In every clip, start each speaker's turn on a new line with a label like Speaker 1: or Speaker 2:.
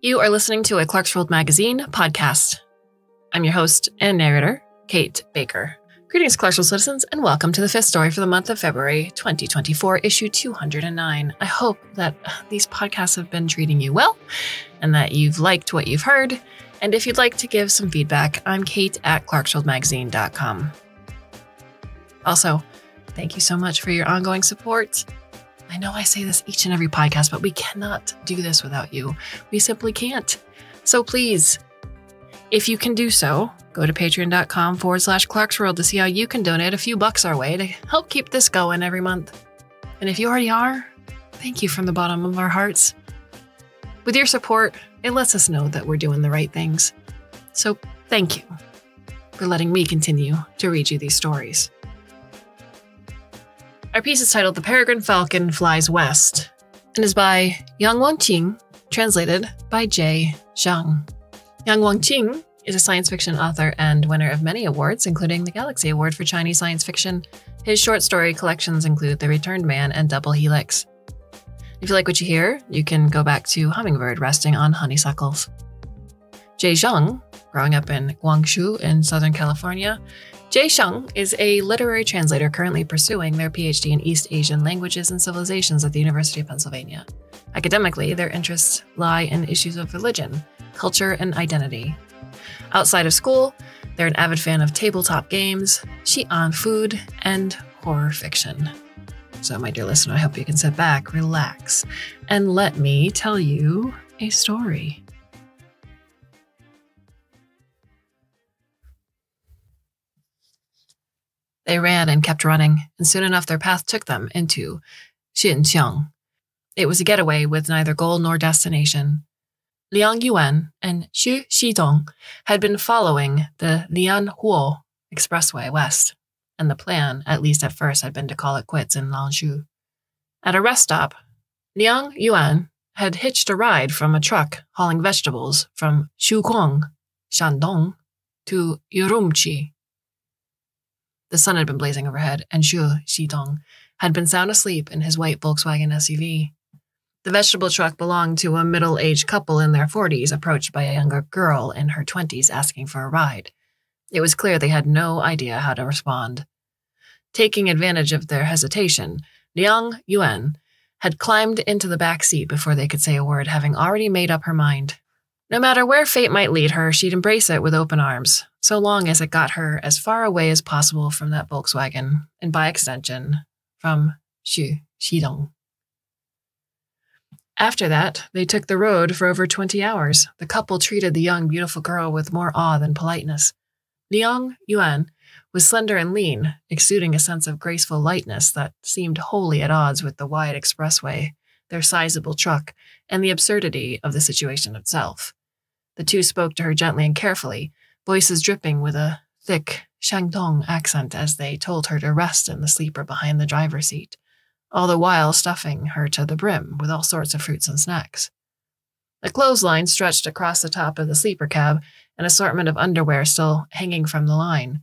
Speaker 1: You are listening to a Clarkesworld Magazine podcast. I'm your host and narrator, Kate Baker. Greetings, Clarkesworld citizens, and welcome to the fifth story for the month of February 2024, issue 209. I hope that uh, these podcasts have been treating you well and that you've liked what you've heard. And if you'd like to give some feedback, I'm Kate at clarkesworldmagazine.com. Also, thank you so much for your ongoing support. I know I say this each and every podcast, but we cannot do this without you. We simply can't. So please, if you can do so, go to patreon.com forward slash Clarkesworld to see how you can donate a few bucks our way to help keep this going every month. And if you already are, thank you from the bottom of our hearts. With your support, it lets us know that we're doing the right things. So thank you for letting me continue to read you these stories. Our piece is titled The Peregrine Falcon Flies West and is by Yang Wanqing, translated by Jay Zhang. Yang Wanqing is a science fiction author and winner of many awards, including the Galaxy Award for Chinese Science Fiction. His short story collections include The Returned Man and Double Helix. If you like what you hear, you can go back to Hummingbird resting on honeysuckles. Jay Zhang, growing up in Guangzhou in Southern California, Jay Zhang is a literary translator currently pursuing their PhD in East Asian languages and civilizations at the University of Pennsylvania. Academically, their interests lie in issues of religion, culture, and identity. Outside of school, they're an avid fan of tabletop games, Xi'an food, and horror fiction. So, my dear listener, I hope you can sit back, relax, and let me tell you a story. They ran and kept running, and soon enough their path took them into Xinjiang. It was a getaway with neither goal nor destination. Liang Yuan and Xu Xidong had been following the Lianhuo Expressway west, and the plan, at least at first, had been to call it quits in Lanzhou. At a rest stop, Liang Yuan had hitched a ride from a truck hauling vegetables from Shouguang, Shandong, to Urumqi. The sun had been blazing overhead, and Xu Xidong had been sound asleep in his white Volkswagen SUV. The vegetable truck belonged to a middle aged couple in their 40s, approached by a younger girl in her 20s asking for a ride. It was clear they had no idea how to respond. Taking advantage of their hesitation, Liang Yuan had climbed into the back seat before they could say a word, having already made up her mind. No matter where fate might lead her, she'd embrace it with open arms, so long as it got her as far away as possible from that Volkswagen, and by extension, from Xu Xidong. After that, they took the road for over 20 hours. The couple treated the young, beautiful girl with more awe than politeness. Liang Yuan was slender and lean, exuding a sense of graceful lightness that seemed wholly at odds with the wide expressway, their sizable truck, and the absurdity of the situation itself. The two spoke to her gently and carefully, voices dripping with a thick Shandong accent as they told her to rest in the sleeper behind the driver's seat all the while stuffing her to the brim with all sorts of fruits and snacks. A clothesline stretched across the top of the sleeper cab, an assortment of underwear still hanging from the line.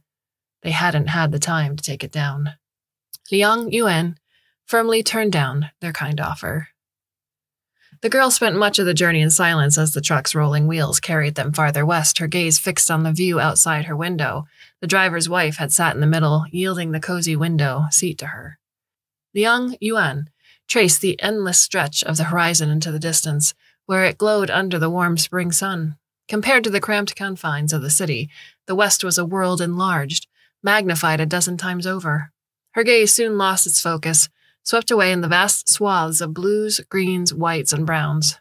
Speaker 1: They hadn't had the time to take it down. Liang Yuan firmly turned down their kind offer. The girl spent much of the journey in silence as the truck's rolling wheels carried them farther west, her gaze fixed on the view outside her window. The driver's wife had sat in the middle, yielding the cozy window seat to her. Liang Yuan traced the endless stretch of the horizon into the distance, where it glowed under the warm spring sun. Compared to the cramped confines of the city, the west was a world enlarged, magnified a dozen times over. Her gaze soon lost its focus, swept away in the vast swaths of blues, greens, whites, and browns.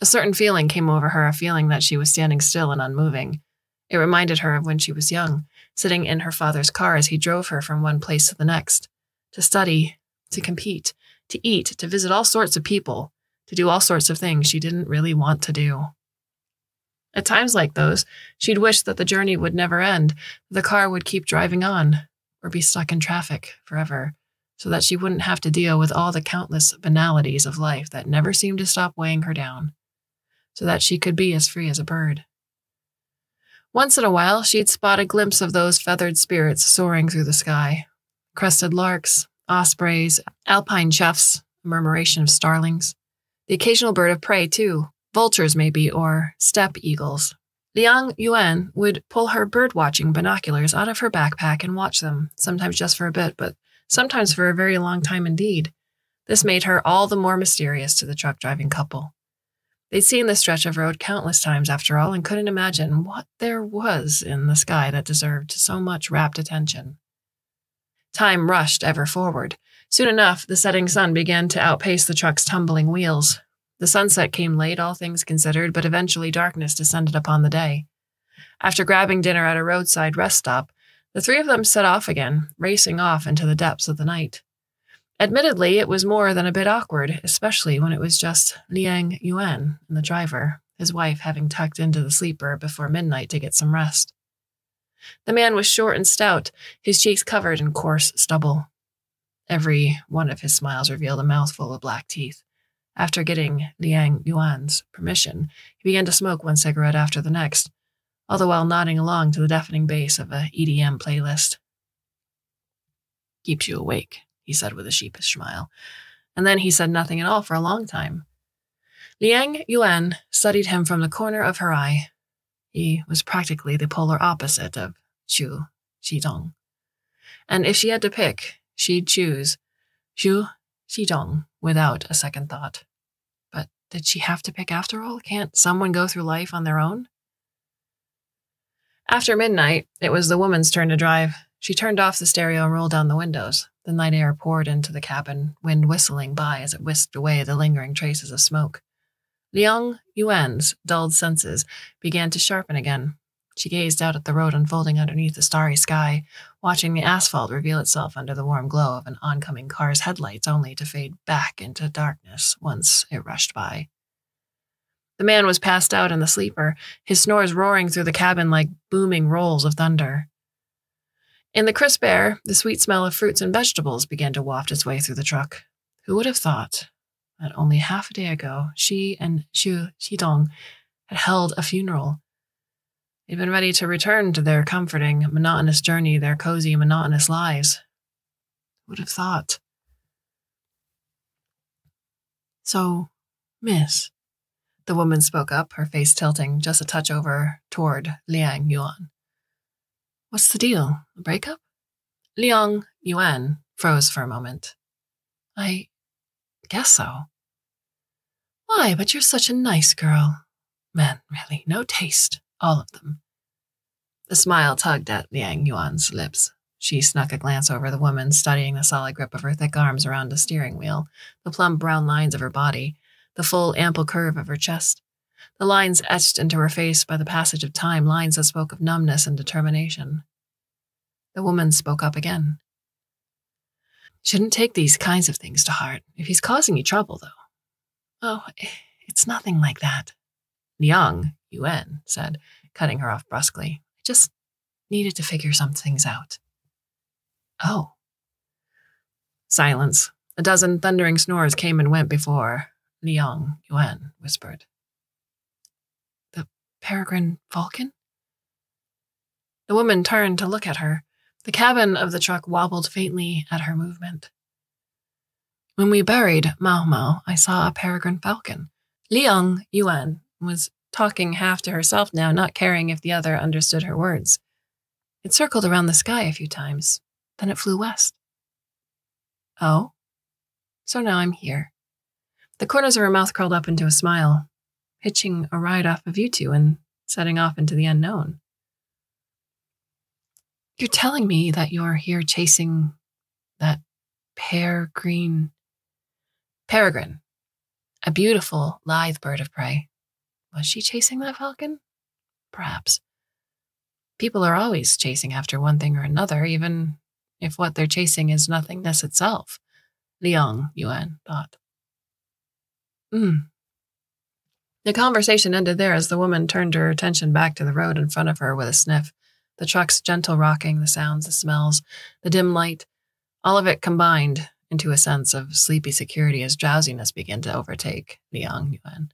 Speaker 1: A certain feeling came over her, a feeling that she was standing still and unmoving. It reminded her of when she was young, sitting in her father's car as he drove her from one place to the next, to study, to compete, to eat, to visit all sorts of people, to do all sorts of things she didn't really want to do. At times like those, she'd wish that the journey would never end, the car would keep driving on, or be stuck in traffic forever, so that she wouldn't have to deal with all the countless banalities of life that never seemed to stop weighing her down, so that she could be as free as a bird. Once in a while, she'd spot a glimpse of those feathered spirits soaring through the sky crested larks, ospreys, alpine choughs, murmuration of starlings. The occasional bird of prey, too, vultures maybe, or steppe eagles. Liang Yuan would pull her bird watching binoculars out of her backpack and watch them, sometimes just for a bit, but sometimes for a very long time indeed. This made her all the more mysterious to the truck driving couple. They'd seen this stretch of road countless times after all and couldn't imagine what there was in the sky that deserved so much rapt attention. Time rushed ever forward. Soon enough, the setting sun began to outpace the truck's tumbling wheels. The sunset came late, all things considered, but eventually darkness descended upon the day. After grabbing dinner at a roadside rest stop, the three of them set off again, racing off into the depths of the night. Admittedly, it was more than a bit awkward, especially when it was just Liang Yuan and the driver, his wife having tucked into the sleeper before midnight to get some rest. The man was short and stout, his cheeks covered in coarse stubble. Every one of his smiles revealed a mouthful of black teeth. After getting Liang Yuan's permission, he began to smoke one cigarette after the next, all the while nodding along to the deafening bass of a EDM playlist. Keeps you awake, he said with a sheepish smile. And then he said nothing at all for a long time. Liang Yuan studied him from the corner of her eye. He was practically the polar opposite of Xu Xidong. And if she had to pick, she'd choose Xu Xidong without a second thought. But did she have to pick after all? Can't someone go through life on their own? After midnight, it was the woman's turn to drive. She turned off the stereo and rolled down the windows. The night air poured into the cabin, wind whistling by as it whisked away the lingering traces of smoke. Liang Yuan's dulled senses began to sharpen again. She gazed out at the road unfolding underneath the starry sky, watching the asphalt reveal itself under the warm glow of an oncoming car's headlights only to fade back into darkness once it rushed by. The man was passed out in the sleeper, his snores roaring through the cabin like booming rolls of thunder. In the crisp air, the sweet smell of fruits and vegetables began to waft its way through the truck. Who would have thought that only half a day ago she and Xu Xidong had held a funeral? They'd been ready to return to their comforting, monotonous journey, their cozy, monotonous lives. Who would have thought? So, Miss, the woman spoke up, her face tilting just a touch over toward Liang Yuan. What's the deal? A breakup? Liang Yuan froze for a moment. I guess so. Why, but you're such a nice girl. Men, really, no taste, all of them. The smile tugged at Liang Yuan's lips. She snuck a glance over the woman, studying the solid grip of her thick arms around the steering wheel, the plump brown lines of her body, the full, ample curve of her chest. The lines etched into her face by the passage of time, lines that spoke of numbness and determination. The woman spoke up again. Shouldn't take these kinds of things to heart if he's causing you trouble, though. Oh, it's nothing like that. Liang Yuan said, cutting her off brusquely. I just needed to figure some things out. Oh. Silence. A dozen thundering snores came and went before Liang Yuan whispered. The peregrine Falcon? The woman turned to look at her. The cabin of the truck wobbled faintly at her movement. When we buried Mao Mao, I saw a peregrine falcon. Liang Yuan was talking half to herself now, not caring if the other understood her words. It circled around the sky a few times, then it flew west. Oh? So now I'm here. The corners of her mouth curled up into a smile hitching a ride off of you two and setting off into the unknown. You're telling me that you're here chasing that pear green peregrine, a beautiful, lithe bird of prey. Was she chasing that falcon? Perhaps. People are always chasing after one thing or another, even if what they're chasing is nothingness itself, Liang Yuan thought. Hmm, the conversation ended there as the woman turned her attention back to the road in front of her with a sniff. The truck's gentle rocking, the sounds, the smells, the dim light, all of it combined into a sense of sleepy security as drowsiness began to overtake Liang Yuan.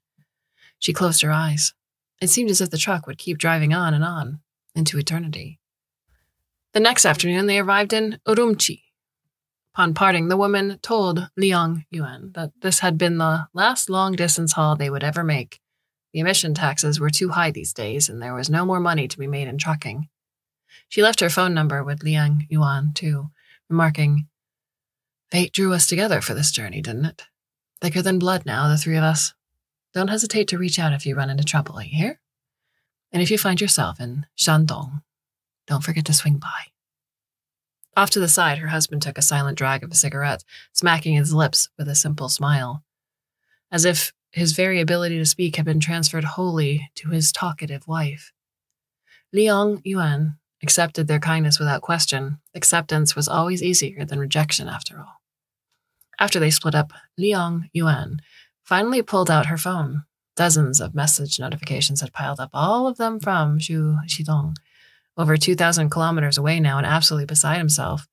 Speaker 1: She closed her eyes. It seemed as if the truck would keep driving on and on into eternity. The next afternoon, they arrived in Urumqi. Upon parting, the woman told Liang Yuan that this had been the last long distance haul they would ever make The emission taxes were too high these days, and there was no more money to be made in trucking. She left her phone number with Liang Yuan, too, remarking, Fate drew us together for this journey, didn't it? Thicker than blood now, the three of us. Don't hesitate to reach out if you run into trouble, you hear? And if you find yourself in Shandong, don't forget to swing by. Off to the side, her husband took a silent drag of a cigarette, smacking his lips with a simple smile, as if his very ability to speak had been transferred wholly to his talkative wife. Liang Yuan accepted their kindness without question. Acceptance was always easier than rejection, after all. After they split up, Liang Yuan finally pulled out her phone. Dozens of message notifications had piled up, all of them from Zhu Xidong, over 2,000 kilometers away now and absolutely beside himself.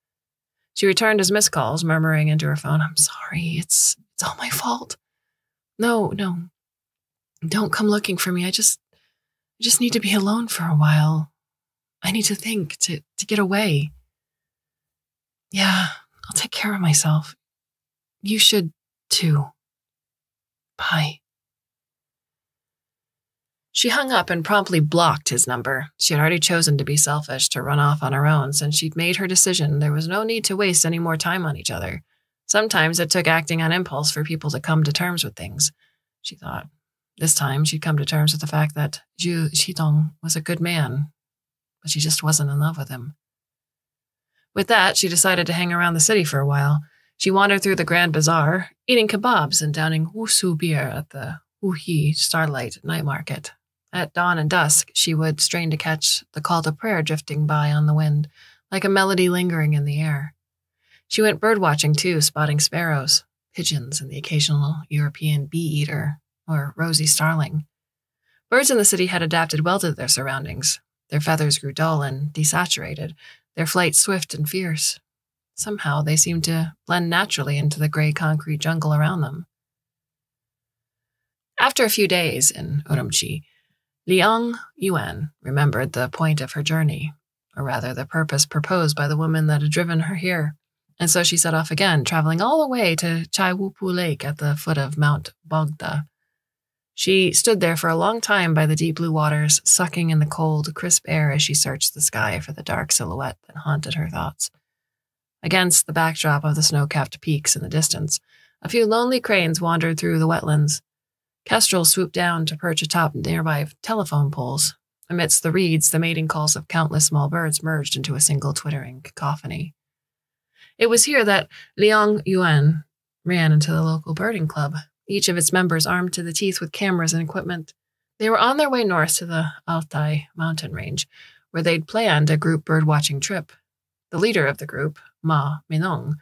Speaker 1: She returned his missed calls, murmuring into her phone, I'm sorry, it's, it's all my fault. No, no. Don't come looking for me. I just I just need to be alone for a while. I need to think, to, to get away. Yeah, I'll take care of myself. You should too. Bye. She hung up and promptly blocked his number. She had already chosen to be selfish, to run off on her own, since she'd made her decision. There was no need to waste any more time on each other. Sometimes it took acting on impulse for people to come to terms with things, she thought. This time she'd come to terms with the fact that Zhu Xidong was a good man, but she just wasn't in love with him. With that, she decided to hang around the city for a while. She wandered through the Grand Bazaar, eating kebabs and downing wusu beer at the Wuyi Starlight Night Market. At dawn and dusk, she would strain to catch the call to prayer drifting by on the wind, like a melody lingering in the air. She went birdwatching too, spotting sparrows, pigeons, and the occasional European bee eater or rosy starling. Birds in the city had adapted well to their surroundings. Their feathers grew dull and desaturated, their flight swift and fierce. Somehow they seemed to blend naturally into the gray concrete jungle around them. After a few days in Urumqi, Liang Yuan remembered the point of her journey, or rather the purpose proposed by the woman that had driven her here. And so she set off again, traveling all the way to Chaiwopu Lake at the foot of Mount Bogda. She stood there for a long time by the deep blue waters, sucking in the cold, crisp air as she searched the sky for the dark silhouette that haunted her thoughts. Against the backdrop of the snow capped peaks in the distance, a few lonely cranes wandered through the wetlands. Kestrels swooped down to perch atop nearby telephone poles. Amidst the reeds, the mating calls of countless small birds merged into a single twittering cacophony. It was here that Liang Yuan ran into the local birding club, each of its members armed to the teeth with cameras and equipment. They were on their way north to the Altai mountain range, where they'd planned a group birdwatching trip. The leader of the group, Ma Minong,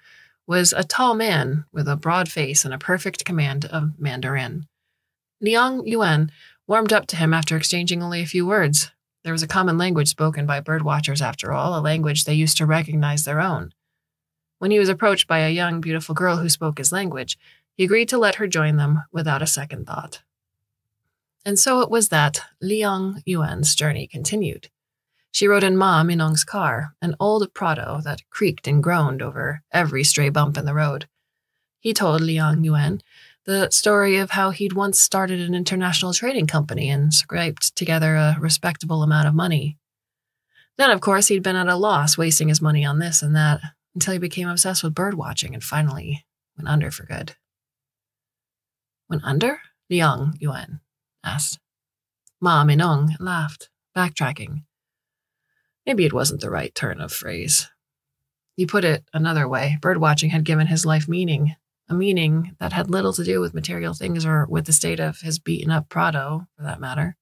Speaker 1: was a tall man with a broad face and a perfect command of Mandarin. Liang Yuan warmed up to him after exchanging only a few words. There was a common language spoken by bird watchers, after all, a language they used to recognize their own. When he was approached by a young, beautiful girl who spoke his language, he agreed to let her join them without a second thought. And so it was that Liang Yuan's journey continued. She rode in Ma Minong's car, an old Prado that creaked and groaned over every stray bump in the road. He told Liang Yuan the story of how he'd once started an international trading company and scraped together a respectable amount of money. Then, of course, he'd been at a loss, wasting his money on this and that until he became obsessed with bird watching and finally went under for good. Went under? Liang Yuan asked. Ma Minong laughed, backtracking. Maybe it wasn't the right turn of phrase. He put it another way bird watching had given his life meaning, a meaning that had little to do with material things or with the state of his beaten up Prado, for that matter.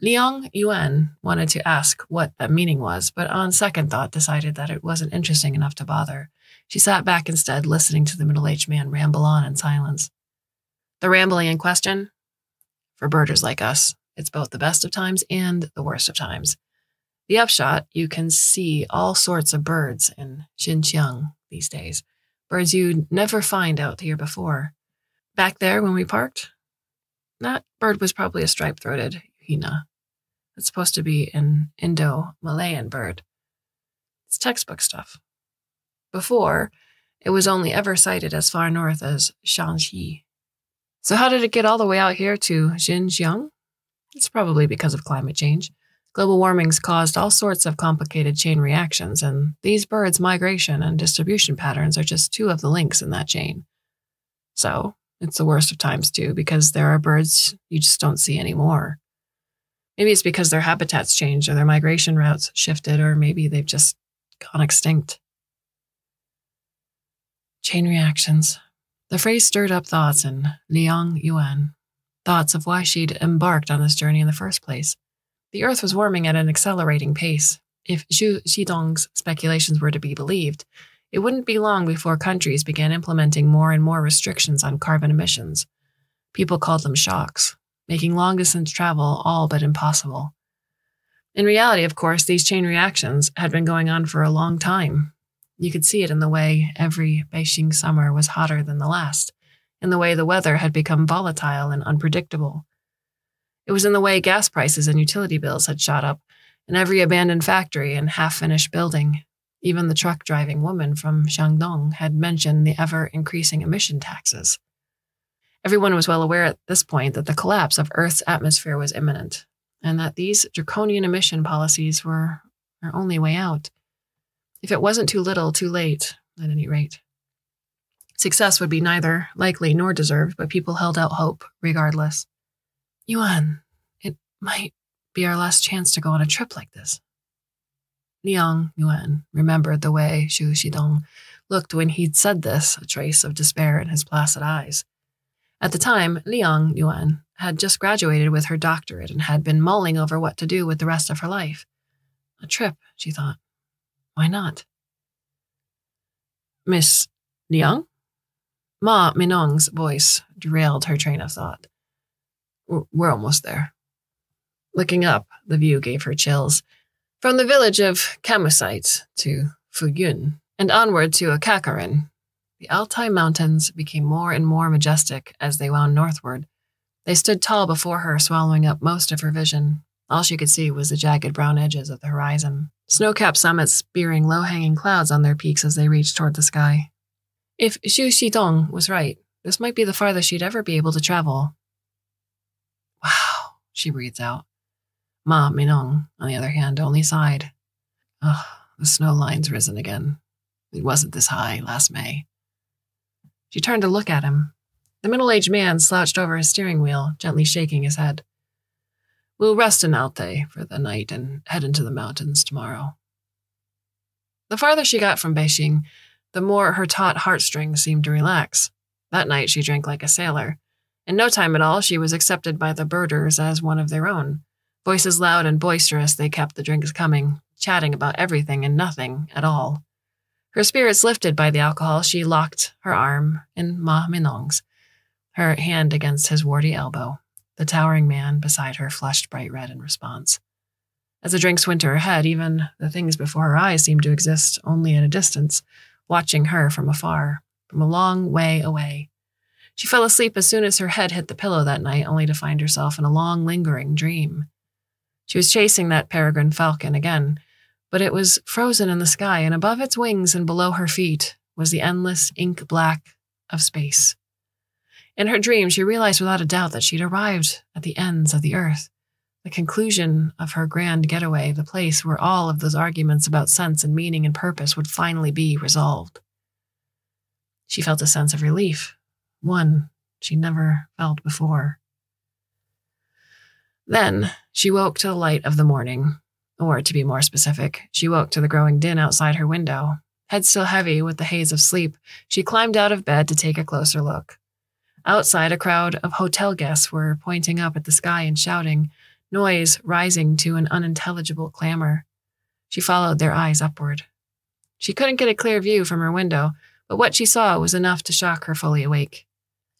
Speaker 1: Liang Yuan wanted to ask what that meaning was, but on second thought decided that it wasn't interesting enough to bother. She sat back instead, listening to the middle aged man ramble on in silence. The rambling in question? For birders like us, it's both the best of times and the worst of times. The upshot, you can see all sorts of birds in Xinjiang these days, birds you'd never find out here before. Back there when we parked, that bird was probably a striped throated Yuhina. It's supposed to be an Indo Malayan bird. It's textbook stuff. Before, it was only ever sighted as far north as Shanxi. So, how did it get all the way out here to Xinjiang? It's probably because of climate change. Global warming's caused all sorts of complicated chain reactions, and these birds' migration and distribution patterns are just two of the links in that chain. So, it's the worst of times too, because there are birds you just don't see anymore. Maybe it's because their habitats changed or their migration routes shifted, or maybe they've just gone extinct. Chain reactions. The phrase stirred up thoughts in Liang Yuan, thoughts of why she'd embarked on this journey in the first place. The Earth was warming at an accelerating pace. If Zhu Xidong's speculations were to be believed, it wouldn't be long before countries began implementing more and more restrictions on carbon emissions. People called them shocks, making long distance travel all but impossible. In reality, of course, these chain reactions had been going on for a long time. You could see it in the way every Beijing summer was hotter than the last, in the way the weather had become volatile and unpredictable, it was in the way gas prices and utility bills had shot up, and every abandoned factory and half finished building. Even the truck driving woman from Shandong had mentioned the ever increasing emission taxes. Everyone was well aware at this point that the collapse of Earth's atmosphere was imminent, and that these draconian emission policies were our only way out. If it wasn't too little, too late, at any rate. Success would be neither likely nor deserved, but people held out hope regardless. Yuan, it might be our last chance to go on a trip like this. Liang Yuan remembered the way Zhu Xidong looked when he'd said this, a trace of despair in his placid eyes. At the time, Liang Yuan had just graduated with her doctorate and had been mulling over what to do with the rest of her life. A trip, she thought. Why not? Miss Liang? Ma Minong's voice derailed her train of thought. We're almost there. Looking up, the view gave her chills. From the village of Kamusite to Fuyun and onward to Akakarin, the Altai Mountains became more and more majestic as they wound northward. They stood tall before her, swallowing up most of her vision. All she could see was the jagged brown edges of the horizon, snow capped summits spearing low hanging clouds on their peaks as they reached toward the sky. If Zhu Xidong was right, this might be the farthest she'd ever be able to travel, Wow, she breathes out. Ma Minong, on the other hand, only sighed. Ugh, the snow line's risen again. It wasn't this high last May. She turned to look at him. The middle aged man slouched over his steering wheel, gently shaking his head. We'll rest in Altai for the night and head into the mountains tomorrow. The farther she got from Beijing, the more her taut heartstrings seemed to relax. That night she drank like a sailor, in no time at all, she was accepted by the birders as one of their own. Voices loud and boisterous, they kept the drinks coming, chatting about everything and nothing at all. Her spirits lifted by the alcohol, she locked her arm in Ma Minong's, her hand against his warty elbow. The towering man beside her flushed bright red in response. As the drinks went to her head, even the things before her eyes seemed to exist only at a distance, watching her from afar, from a long way away. She fell asleep as soon as her head hit the pillow that night, only to find herself in a long, lingering dream. She was chasing that peregrine falcon again, but it was frozen in the sky, and above its wings and below her feet was the endless ink black of space. In her dream, she realized without a doubt that she'd arrived at the ends of the earth, the conclusion of her grand getaway, the place where all of those arguments about sense and meaning and purpose would finally be resolved. She felt a sense of relief one she never felt before. Then she woke to the light of the morning, or to be more specific, she woke to the growing din outside her window. Head still heavy with the haze of sleep, she climbed out of bed to take a closer look. Outside, a crowd of hotel guests were pointing up at the sky and shouting, noise rising to an unintelligible clamor. She followed their eyes upward. She couldn't get a clear view from her window, but what she saw was enough to shock her fully awake.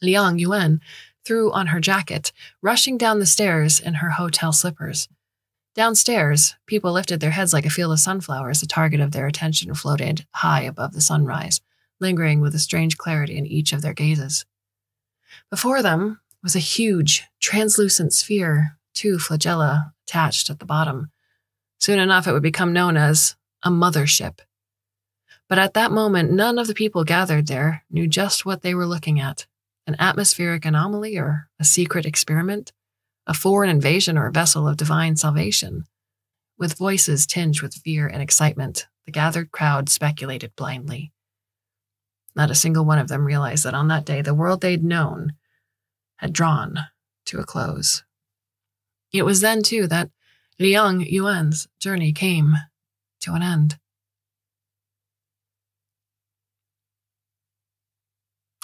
Speaker 1: Liang Yuan threw on her jacket, rushing down the stairs in her hotel slippers. Downstairs, people lifted their heads like a field of sunflowers. The target of their attention floated high above the sunrise, lingering with a strange clarity in each of their gazes. Before them was a huge, translucent sphere, two flagella attached at the bottom. Soon enough, it would become known as a mothership. But at that moment, none of the people gathered there knew just what they were looking at an atmospheric anomaly or a secret experiment? a foreign invasion or a vessel of divine salvation. With voices tinged with fear and excitement, the gathered crowd speculated blindly. Not a single one of them realized that on that day the world they'd known had drawn to a close. It was then, too, that Liang Yuan's journey came to an end.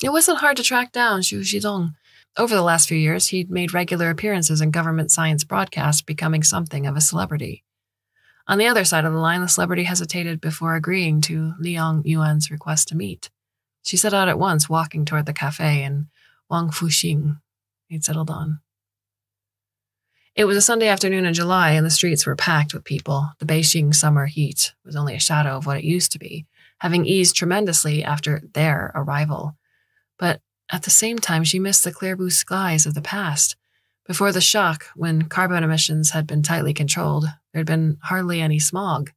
Speaker 1: It wasn't hard to track down Zhu Xidong. Over the last few years, he'd made regular appearances in government science broadcasts, becoming something of a celebrity. On the other side of the line, the celebrity hesitated before agreeing to Liang Yuan's request to meet. She set out at once, walking toward the cafe in Wangfujing he'd settled on. It was a Sunday afternoon in July, and the streets were packed with people. The Beijing summer heat was only a shadow of what it used to be, having eased tremendously after their arrival. But at the same time, she missed the clear blue skies of the past. Before the shock, when carbon emissions had been tightly controlled, there had been hardly any smog.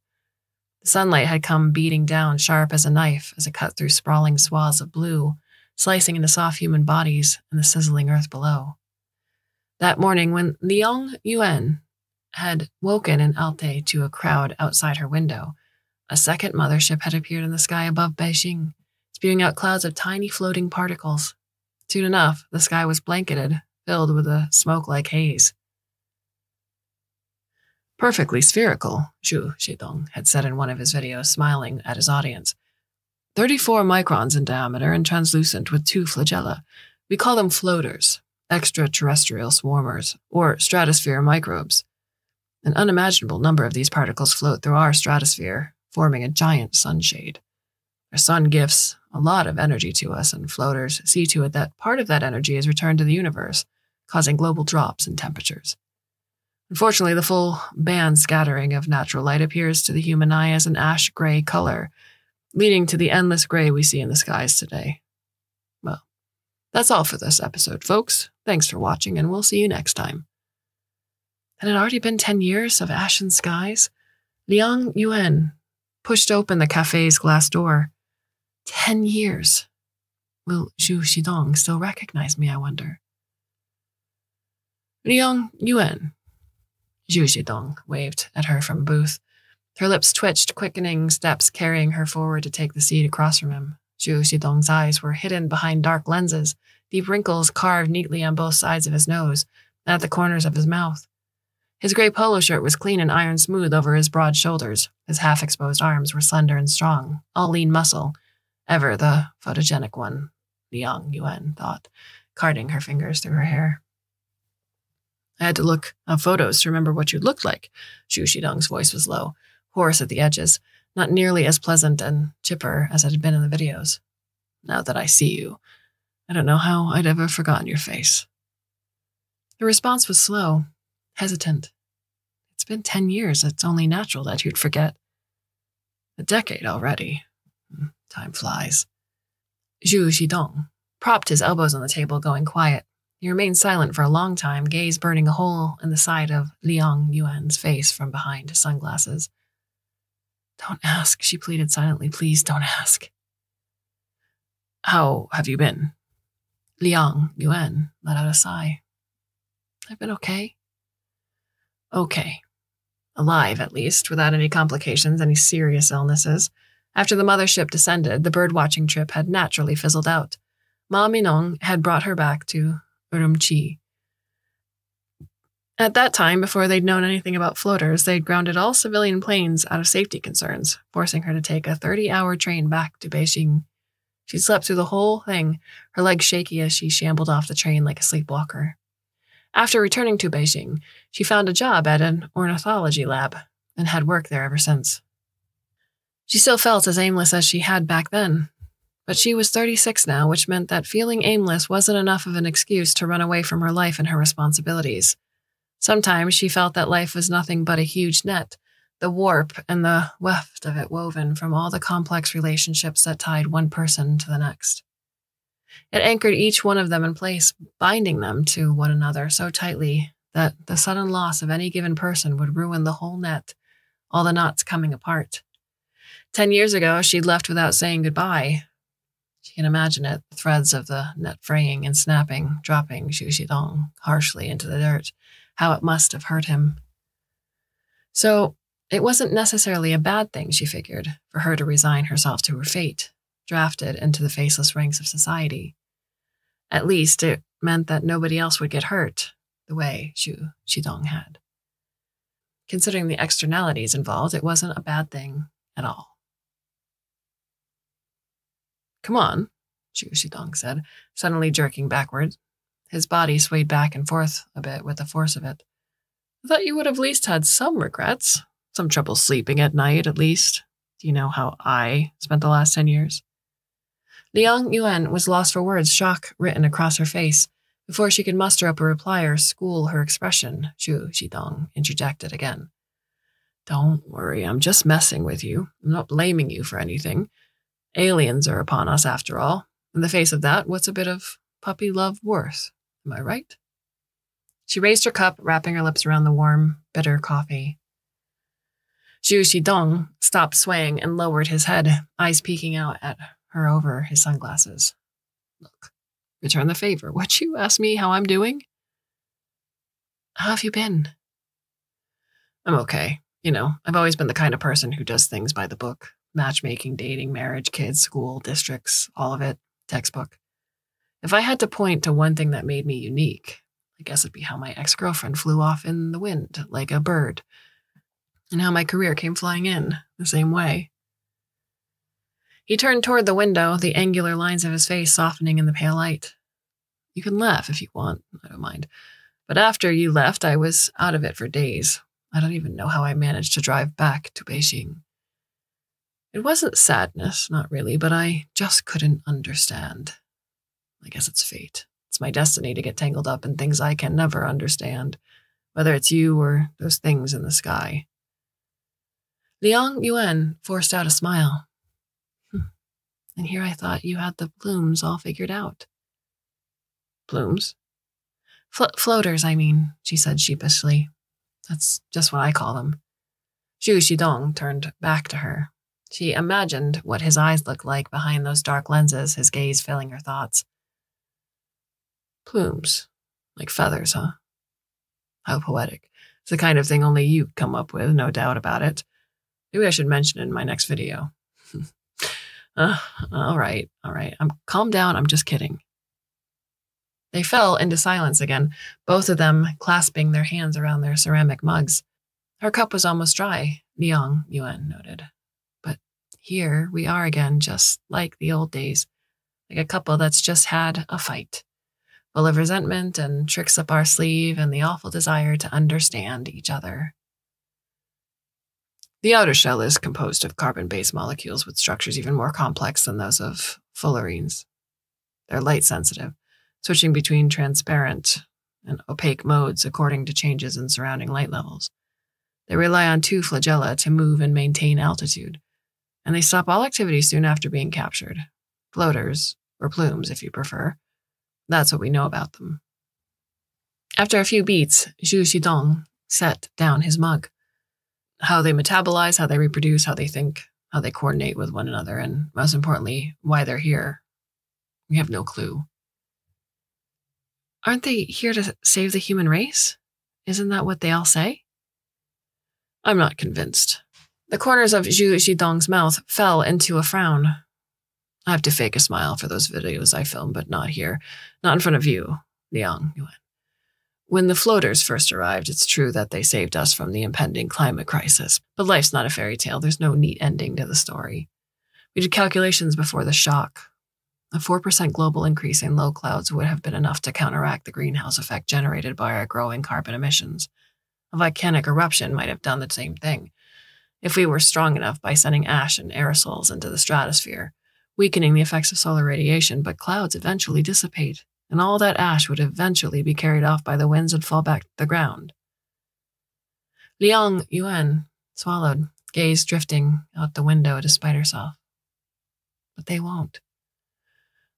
Speaker 1: The sunlight had come beating down sharp as a knife as it cut through sprawling swaths of blue, slicing into soft human bodies and the sizzling earth below. That morning, when Liang Yuan had woken in Altai to a crowd outside her window, a second mothership had appeared in the sky above Beijing, spewing out clouds of tiny floating particles. Soon enough, the sky was blanketed, filled with a smoke like haze. Perfectly spherical, Zhu Xidong had said in one of his videos, smiling at his audience. 34 microns in diameter and translucent with two flagella. We call them floaters, extraterrestrial swarmers, or stratosphere microbes. An unimaginable number of these particles float through our stratosphere, forming a giant sunshade. Our sun gifts a lot of energy to us, and floaters see to it that part of that energy is returned to the universe, causing global drops in temperatures. Unfortunately, the full band scattering of natural light appears to the human eye as an ash gray color, leading to the endless gray we see in the skies today. Well, that's all for this episode, folks. Thanks for watching, and we'll see you next time. Had it already been 10 years of ashen skies? Liang Yuan pushed open the cafe's glass door. 10 years. Will Zhu Xidong still recognize me, I wonder? Liang Yuan Zhu Xidong waved at her from a booth. Her lips twitched, quickening steps carrying her forward to take the seat across from him. Zhu Xidong's eyes were hidden behind dark lenses, deep wrinkles carved neatly on both sides of his nose and at the corners of his mouth. His gray polo shirt was clean and iron smooth over his broad shoulders. His half exposed arms were slender and strong, all lean muscle. Ever the photogenic one, Liang Yuan thought, carding her fingers through her hair. I had to look up photos to remember what you looked like. Zhu Xidong's voice was low, hoarse at the edges, not nearly as pleasant and chipper as it had been in the videos. Now that I see you, I don't know how I'd ever forgotten your face. The response was slow, hesitant. It's been 10 years. It's only natural that you'd forget. A decade already. Time flies. Zhu Xidong propped his elbows on the table, going quiet. He remained silent for a long time, gaze burning a hole in the side of Liang Yuan's face from behind his sunglasses. Don't ask, she pleaded silently. Please don't ask. How have you been? Liang Yuan let out a sigh. I've been okay. Okay. Alive, at least, without any complications, any serious illnesses. After the mothership descended, the bird-watching trip had naturally fizzled out. Ma Minong had brought her back to Urumqi. At that time, before they'd known anything about floaters, they'd grounded all civilian planes out of safety concerns, forcing her to take a 30 hour train back to Beijing. She slept through the whole thing, her legs shaky as she shambled off the train like a sleepwalker. After returning to Beijing, she found a job at an ornithology lab and had worked there ever since. She still felt as aimless as she had back then, but she was 36 now, which meant that feeling aimless wasn't enough of an excuse to run away from her life and her responsibilities. Sometimes she felt that life was nothing but a huge net, the warp and the weft of it woven from all the complex relationships that tied one person to the next. It anchored each one of them in place, binding them to one another so tightly that the sudden loss of any given person would ruin the whole net, all the knots coming apart. Ten years ago, she'd left without saying goodbye, She can imagine it, the threads of the net fraying and snapping, dropping Zhu Xidong harshly into the dirt. How it must have hurt him. So, it wasn't necessarily a bad thing, she figured, for her to resign herself to her fate, drafted into the faceless ranks of society. At least it meant that nobody else would get hurt the way Zhu Xidong had. Considering the externalities involved, it wasn't a bad thing at all. Come on, Zhu Xidong said, suddenly jerking backward. His body swayed back and forth a bit with the force of it. I thought you would have at least had some regrets, some trouble sleeping at night, at least. Do you know how I spent the last 10 years? Liang Yuan was lost for words, shock written across her face. Before she could muster up a reply or school her expression, Zhu Xidong interjected again. Don't worry, I'm just messing with you. I'm not blaming you for anything. Aliens are upon us, after all. In the face of that, what's a bit of puppy love worth? Am I right? She raised her cup, wrapping her lips around the warm, bitter coffee. Zhu Xidong stopped swaying and lowered his head, eyes peeking out at her over his sunglasses. Look, return the favor. Would you ask me how I'm doing? How have you been? I'm okay. You know, I've always been the kind of person who does things by the book matchmaking, dating, marriage, kids, school, districts, all of it, textbook. If I had to point to one thing that made me unique, I guess it'd be how my ex girlfriend flew off in the wind like a bird, and how my career came flying in the same way. He turned toward the window, the angular lines of his face softening in the pale light. You can laugh if you want, I don't mind. But after you left, I was out of it for days. I don't even know how I managed to drive back to Beijing. It wasn't sadness, not really, but I just couldn't understand. I guess it's fate. It's my destiny to get tangled up in things I can never understand, whether it's you or those things in the sky. Liang Yuan forced out a smile. Hmm. And here I thought you had the plumes all figured out. Plumes? Flo- floaters, I mean, she said sheepishly. That's just what I call them. Zhu Xidong turned back to her. She imagined what his eyes looked like behind those dark lenses, his gaze filling her thoughts. Plumes. Like feathers, huh? How poetic. It's the kind of thing only you come up with, no doubt about it. Maybe I should mention it in my next video. Uh, all right, all right. I'm calm down. I'm just kidding. They fell into silence again, both of them clasping their hands around their ceramic mugs. Her cup was almost dry, Liang Yuan noted. Here we are again, just like the old days, like a couple that's just had a fight, full of resentment and tricks up our sleeve and the awful desire to understand each other. The outer shell is composed of carbon based molecules with structures even more complex than those of fullerenes. They're light sensitive, switching between transparent and opaque modes according to changes in surrounding light levels. They rely on two flagella to move and maintain altitude, and they stop all activity soon after being captured. Floaters, or plumes if you prefer. That's what we know about them. After a few beats, Zhu Xidong set down his mug how they metabolize, how they reproduce, how they think, how they coordinate with one another, and most importantly, why they're here. We have no clue. Aren't they here to save the human race? Isn't that what they all say? I'm not convinced. The corners of Zhu Xidong's mouth fell into a frown. I have to fake a smile for those videos I film, but not here. Not in front of you, Liang Yuan. When the floaters first arrived, it's true that they saved us from the impending climate crisis. But life's not a fairy tale. There's no neat ending to the story. We did calculations before the shock. A 4% global increase in low clouds would have been enough to counteract the greenhouse effect generated by our growing carbon emissions. A volcanic eruption might have done the same thing. If we were strong enough by sending ash and aerosols into the stratosphere, weakening the effects of solar radiation, but clouds eventually dissipate and all that ash would eventually be carried off by the winds and fall back to the ground. Liang Yuan swallowed, gaze drifting out the window despite herself. But they won't.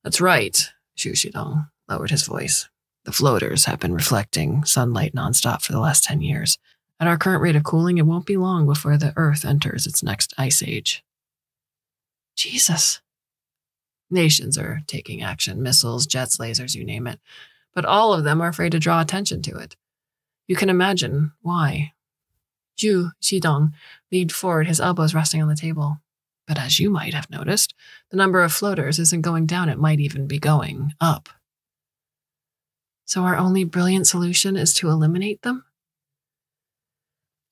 Speaker 1: That's right, Zhu Xidong lowered his voice. The floaters have been reflecting sunlight nonstop for the last 10 years. At our current rate of cooling, it won't be long before the Earth enters its next ice age. Jesus. Nations are taking action missiles, jets, lasers, you name it. But all of them are afraid to draw attention to it. You can imagine why. Zhu Xidong leaned forward, his elbows resting on the table. But as you might have noticed, the number of floaters isn't going down, it might even be going up. So our only brilliant solution is to eliminate them?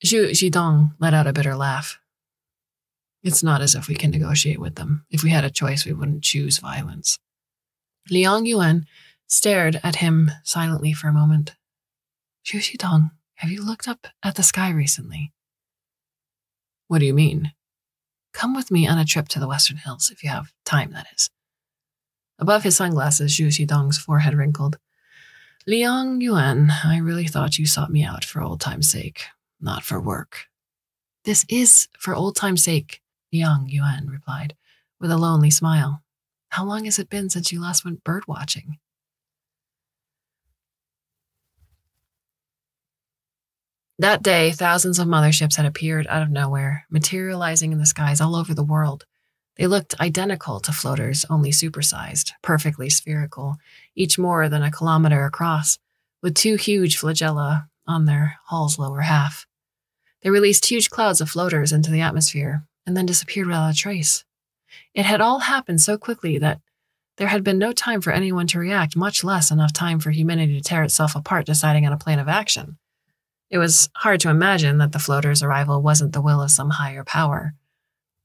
Speaker 1: Zhu Xidong let out a bitter laugh. It's not as if we can negotiate with them. If we had a choice, we wouldn't choose violence. Liang Yuan stared at him silently for a moment. Zhu Xidong, have you looked up at the sky recently? What do you mean? Come with me on a trip to the Western Hills, if you have time, that is. Above his sunglasses, Zhu Xidong's forehead wrinkled. Liang Yuan, I really thought you sought me out for old time's sake, not for work. This is for old time's sake, Liang Yuan replied, with a lonely smile. How long has it been since you last went bird watching? That day, thousands of motherships had appeared out of nowhere, materializing in the skies all over the world. They looked identical to floaters, only supersized, perfectly spherical, each more than a kilometer across, with two huge flagella on their hull's lower half. They released huge clouds of floaters into the atmosphere and then disappeared without a trace. It had all happened so quickly that there had been no time for anyone to react, much less enough time for humanity to tear itself apart deciding on a plan of action. It was hard to imagine that the floater's arrival wasn't the will of some higher power.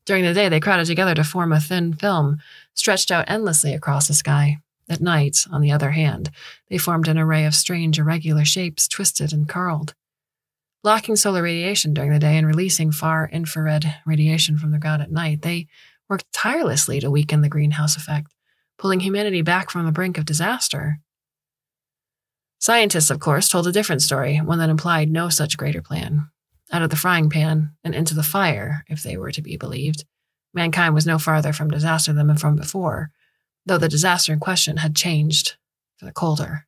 Speaker 1: During the day, they crowded together to form a thin film stretched out endlessly across the sky. At night, on the other hand, they formed an array of strange, irregular shapes, twisted and curled. Blocking solar radiation during the day and releasing far infrared radiation from the ground at night, they worked tirelessly to weaken the greenhouse effect, pulling humanity back from the brink of disaster. Scientists, of course, told a different story, one that implied no such greater plan. Out of the frying pan and into the fire, if they were to be believed, mankind was no farther from disaster than from before, though the disaster in question had changed for the colder.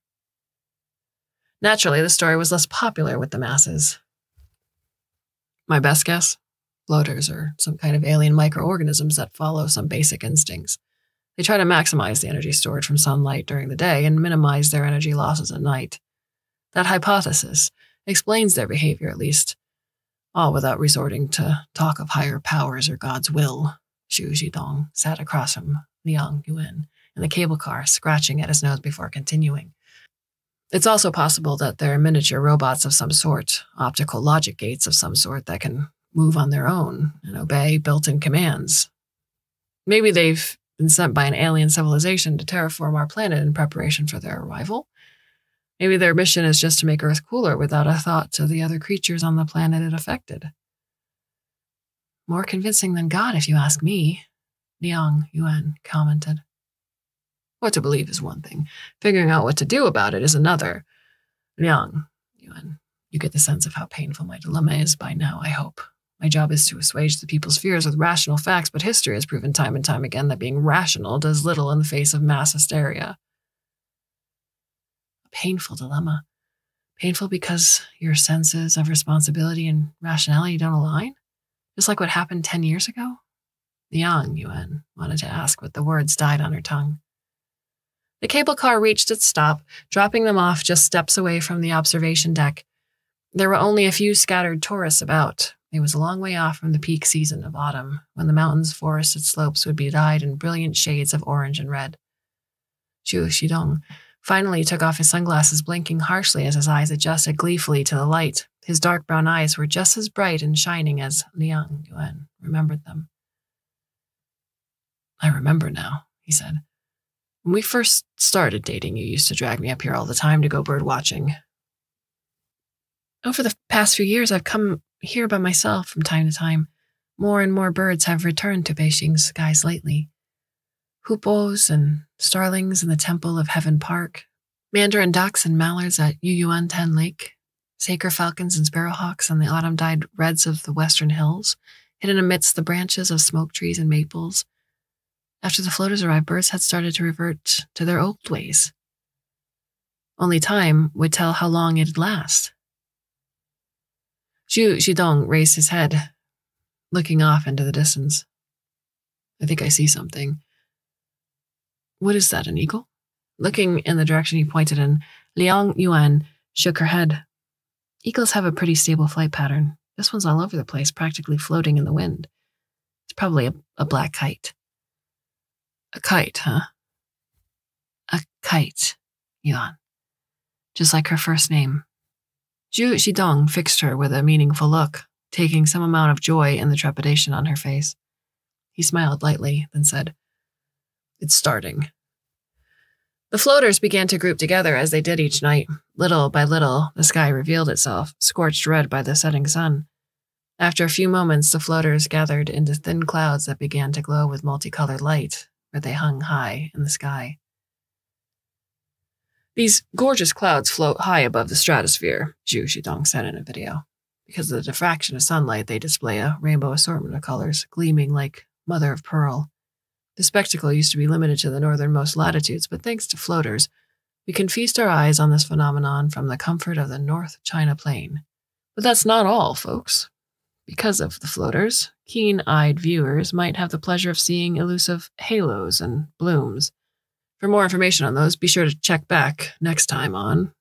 Speaker 1: Naturally, the story was less popular with the masses. My best guess? Floaters are some kind of alien microorganisms that follow some basic instincts. They try to maximize the energy stored from sunlight during the day and minimize their energy losses at night. That hypothesis explains their behavior, at least, all without resorting to talk of higher powers or God's will. Zhu Xidong sat across from Liang Yuan in the cable car, scratching at his nose before continuing. It's also possible that they're miniature robots of some sort, optical logic gates of some sort that can move on their own and obey built in commands. Maybe they've been sent by an alien civilization to terraform our planet in preparation for their arrival. Maybe their mission is just to make Earth cooler without a thought to the other creatures on the planet it affected. More convincing than God, if you ask me, Liang Yuan commented. What to believe is one thing, figuring out what to do about it is another. Liang Yuan, you get the sense of how painful my dilemma is by now, I hope. My job is to assuage the people's fears with rational facts, but history has proven time and time again that being rational does little in the face of mass hysteria. A painful dilemma. Painful because your senses of responsibility and rationality don't align? Just like what happened 10 years ago? Liang Yuan wanted to ask, but the words died on her tongue. The cable car reached its stop, dropping them off just steps away from the observation deck. There were only a few scattered tourists about, it was a long way off from the peak season of autumn, when the mountains' forested slopes would be dyed in brilliant shades of orange and red. Zhu Xidong finally took off his sunglasses, blinking harshly as his eyes adjusted gleefully to the light. His dark brown eyes were just as bright and shining as Liang Yuan remembered them. I remember now, he said. When we first started dating, you used to drag me up here all the time to go bird watching. Over the past few years, I've come here by myself from time to time. More and more birds have returned to Beijing's skies lately. Hoopoes and starlings in the Temple of Heaven Park, mandarin ducks and mallards at Yuyuantan Lake, saker falcons and sparrowhawks on the autumn dyed reds of the western hills, hidden amidst the branches of smoke trees and maples. After the floaters arrived, birds had started to revert to their old ways. Only time would tell how long it'd last. Zhu Xidong raised his head, looking off into the distance. I think I see something. What is that, an eagle? Looking in the direction he pointed in, Liang Yuan shook her head. Eagles have a pretty stable flight pattern. This one's all over the place, practically floating in the wind. It's probably a, a black kite. A kite, huh? A kite, Yuan. Just like her first name. Zhu Xidong fixed her with a meaningful look, taking some amount of joy in the trepidation on her face. He smiled lightly, then said, It's starting. The floaters began to group together as they did each night. Little by little, the sky revealed itself, scorched red by the setting sun. After a few moments, the floaters gathered into thin clouds that began to glow with multicolored light, where they hung high in the sky. These gorgeous clouds float high above the stratosphere, Zhu Xidong said in a video. Because of the diffraction of sunlight, they display a rainbow assortment of colors, gleaming like mother of pearl. The spectacle used to be limited to the northernmost latitudes, but thanks to floaters, we can feast our eyes on this phenomenon from the comfort of the North China Plain. But that's not all, folks. Because of the floaters, keen eyed viewers might have the pleasure of seeing elusive halos and blooms. For more information on those, be sure to check back next time on.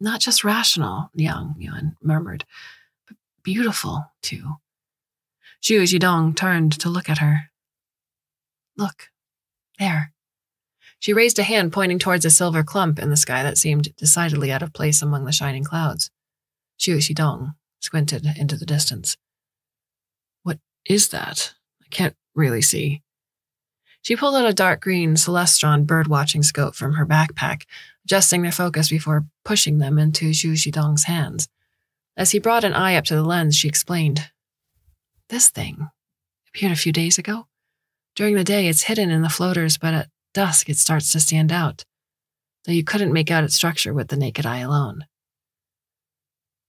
Speaker 1: Not just rational, Liang Yuan murmured, but beautiful, too. Zhu Xidong turned to look at her. Look, there. She raised a hand pointing towards a silver clump in the sky that seemed decidedly out of place among the shining clouds. Zhu Xidong squinted into the distance. What is that? I can't really see. She pulled out a dark green Celestron bird-watching scope from her backpack, adjusting their focus before pushing them into Zhu Xidong's hands. As he brought an eye up to the lens, she explained, this thing appeared a few days ago. During the day, it's hidden in the floaters, but at dusk, it starts to stand out, though you couldn't make out its structure with the naked eye alone.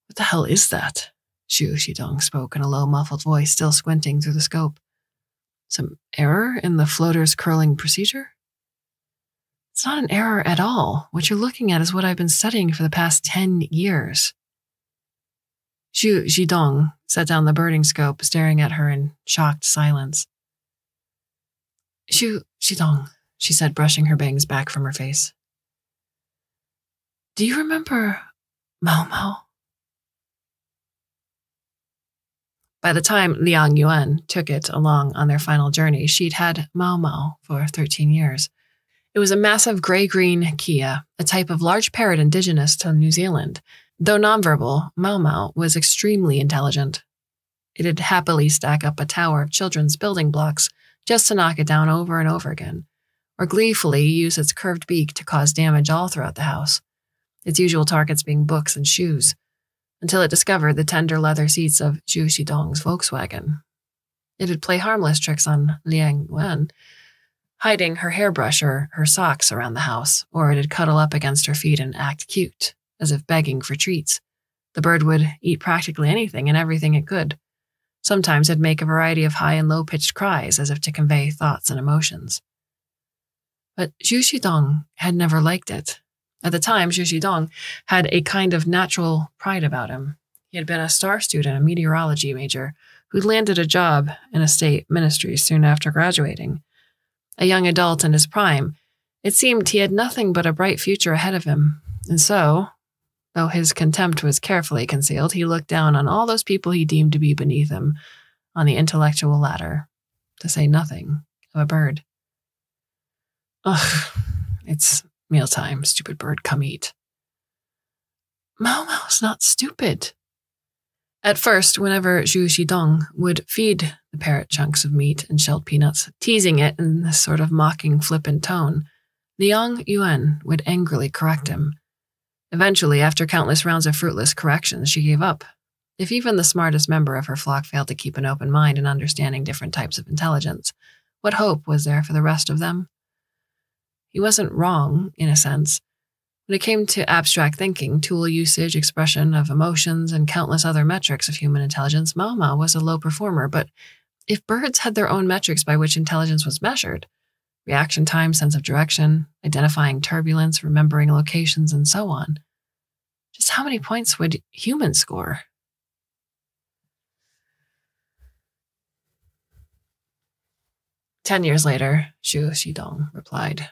Speaker 1: What the hell is that? Zhu Xidong spoke in a low, muffled voice, still squinting through the scope. Some error in the floater's curling procedure? It's not an error at all. What you're looking at is what I've been studying for the past 10 years. Zhu Xidong set down the birding scope, staring at her in shocked silence. Zhu Xidong, she said, brushing her bangs back from her face. Do you remember Mao Mao? By the time Liang Yuan took it along on their final journey, she'd had Mao Mao for 13 years. It was a massive gray green Kea, a type of large parrot indigenous to New Zealand Though nonverbal, Mao Mao was extremely intelligent. It'd happily stack up a tower of children's building blocks just to knock it down over and over again, or gleefully use its curved beak to cause damage all throughout the house, its usual targets being books and shoes, until it discovered the tender leather seats of Zhu Xidong's Volkswagen. It'd play harmless tricks on Liang Yuan, hiding her hairbrush or her socks around the house, or it'd cuddle up against her feet and act cute as if begging for treats. The bird would eat practically anything and everything it could. Sometimes it'd make a variety of high and low pitched cries as if to convey thoughts and emotions. But Zhu Xidong had never liked it. At the time, Zhu Xidong had a kind of natural pride about him. He had been a star student, a meteorology major, who'd landed a job in a state ministry soon after graduating. A young adult in his prime, it seemed he had nothing but a bright future ahead of him. And so, Though his contempt was carefully concealed, he looked down on all those people he deemed to be beneath him on the intellectual ladder, to say nothing of a bird. Ugh, it's mealtime, stupid bird, come eat. Mao Mao's not stupid. At first, whenever Zhu Xidong would feed the parrot chunks of meat and shelled peanuts, teasing it in this sort of mocking, flippant tone, Liang Yuan would angrily correct him Eventually, after countless rounds of fruitless corrections, she gave up. If even the smartest member of her flock failed to keep an open mind in understanding different types of intelligence, what hope was there for the rest of them? He wasn't wrong, in a sense. When it came to abstract thinking, tool usage, expression of emotions, and countless other metrics of human intelligence, Mao Mao was a low performer. But if birds had their own metrics by which intelligence was measured, reaction time, sense of direction, identifying turbulence, remembering locations, and so on. Just how many points would humans score? Ten years later, Zhu Xidong replied,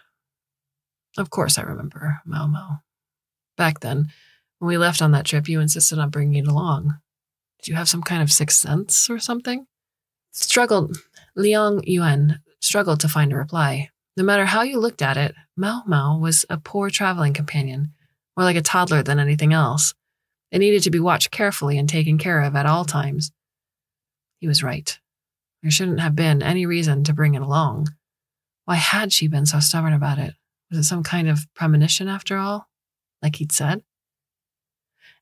Speaker 1: Of course I remember, Mao Mao. Back then, when we left on that trip, you insisted on bringing it along. Did you have some kind of sixth sense or something? Struggled. Liang Yuan struggled to find a reply. No matter how you looked at it, Mao Mao was a poor traveling companion, more like a toddler than anything else. It needed to be watched carefully and taken care of at all times. He was right. There shouldn't have been any reason to bring it along. Why had she been so stubborn about it? Was it some kind of premonition after all? Like he'd said?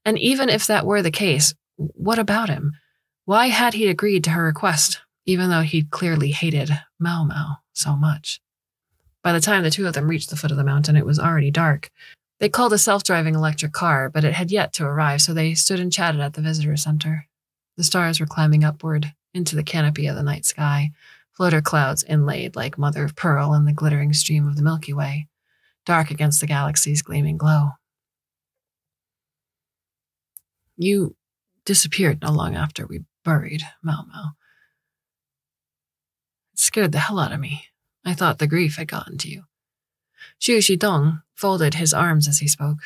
Speaker 1: And even if that were the case, what about him? Why had he agreed to her request, even though he'd clearly hated Mao Mao so much? By the time the two of them reached the foot of the mountain, it was already dark. They called a self driving electric car, but it had yet to arrive, so they stood and chatted at the visitor center. The stars were climbing upward into the canopy of the night sky, floater clouds inlaid like mother of pearl in the glittering stream of the Milky Way, dark against the galaxy's gleaming glow. You disappeared not long after we buried Mao Mao. It scared the hell out of me. I thought the grief had gotten to you. Zhu Xidong folded his arms as he spoke.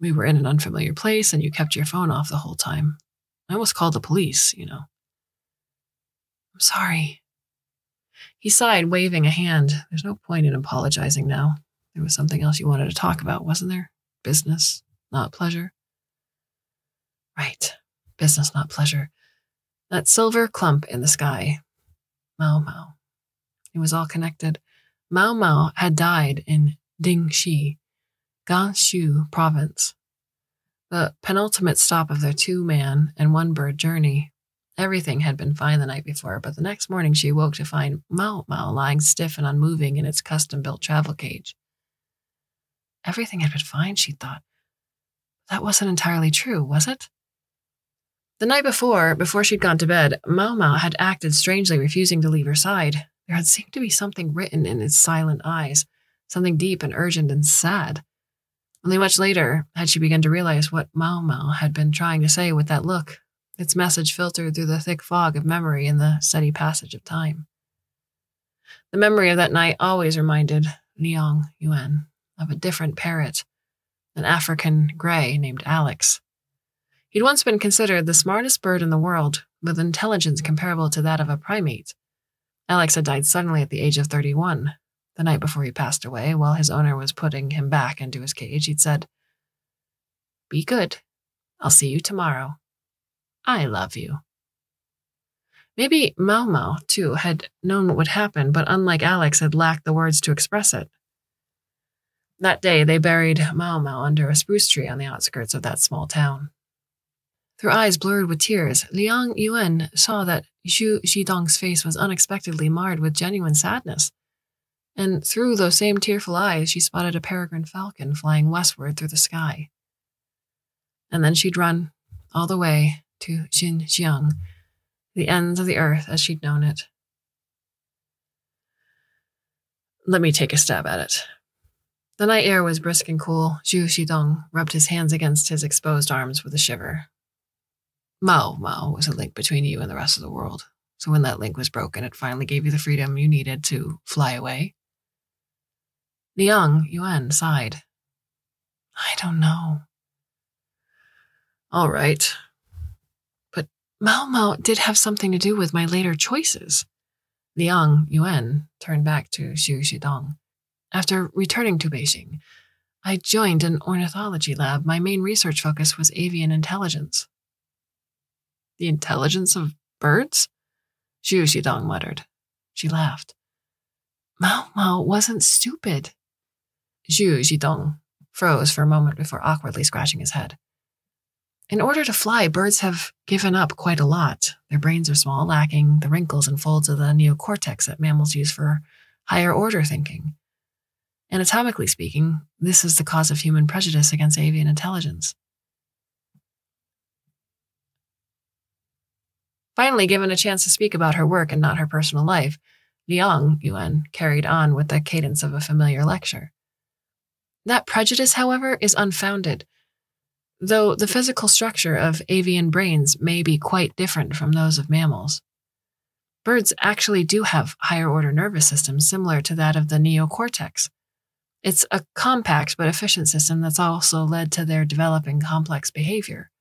Speaker 1: We were in an unfamiliar place, and you kept your phone off the whole time. I almost called the police, you know. I'm sorry. He sighed, waving a hand. There's no point in apologizing now. There was something else you wanted to talk about, wasn't there? Business, not pleasure. Right. Business, not pleasure. That silver clump in the sky. Mao Mao. It was all connected. Mao Mao had died in Dingxi, Gansu province, the penultimate stop of their two man and one bird journey. Everything had been fine the night before, but the next morning she awoke to find Mao Mao lying stiff and unmoving in its custom built travel cage. Everything had been fine, she thought. That wasn't entirely true, was it? The night before, before she'd gone to bed, Mao Mao had acted strangely, refusing to leave her side. There had seemed to be something written in its silent eyes, something deep and urgent and sad. Only much later had she begun to realize what Mao Mao had been trying to say with that look, its message filtered through the thick fog of memory in the steady passage of time. The memory of that night always reminded Liang Yuan of a different parrot, an African gray named Alex. He'd once been considered the smartest bird in the world, with intelligence comparable to that of a primate. Alex had died suddenly at the age of 31. The night before he passed away, while his owner was putting him back into his cage, he'd said, Be good. I'll see you tomorrow. I love you. Maybe Mao Mao, too, had known what would happen, but unlike Alex, had lacked the words to express it. That day, they buried Mao Mao under a spruce tree on the outskirts of that small town. Through eyes blurred with tears, Liang Yuan saw that Zhu Xidong's face was unexpectedly marred with genuine sadness. And through those same tearful eyes, she spotted a peregrine falcon flying westward through the sky. And then she'd run all the way to Xinjiang, the ends of the earth as she'd known it. Let me take a stab at it. The night air was brisk and cool. Zhu Xidong rubbed his hands against his exposed arms with a shiver. Mao Mao was a link between you and the rest of the world. So when that link was broken, it finally gave you the freedom you needed to fly away. Liang Yuan sighed. I don't know. All right. But Mao Mao did have something to do with my later choices. Liang Yuan turned back to Zhu Xidong. After returning to Beijing, I joined an ornithology lab. My main research focus was avian intelligence. The intelligence of birds? Zhu Xidong muttered. She laughed. Mao Mao wasn't stupid. Zhu Xidong froze for a moment before awkwardly scratching his head. In order to fly, birds have given up quite a lot. Their brains are small, lacking the wrinkles and folds of the neocortex that mammals use for higher order thinking. Anatomically speaking, this is the cause of human prejudice against avian intelligence. Finally, given a chance to speak about her work and not her personal life, Liang Yuan carried on with the cadence of a familiar lecture. That prejudice, however, is unfounded. Though the physical structure of avian brains may be quite different from those of mammals. birds actually do have higher order nervous systems similar to that of the neocortex. It's a compact but efficient system that's also led to their developing complex behavior.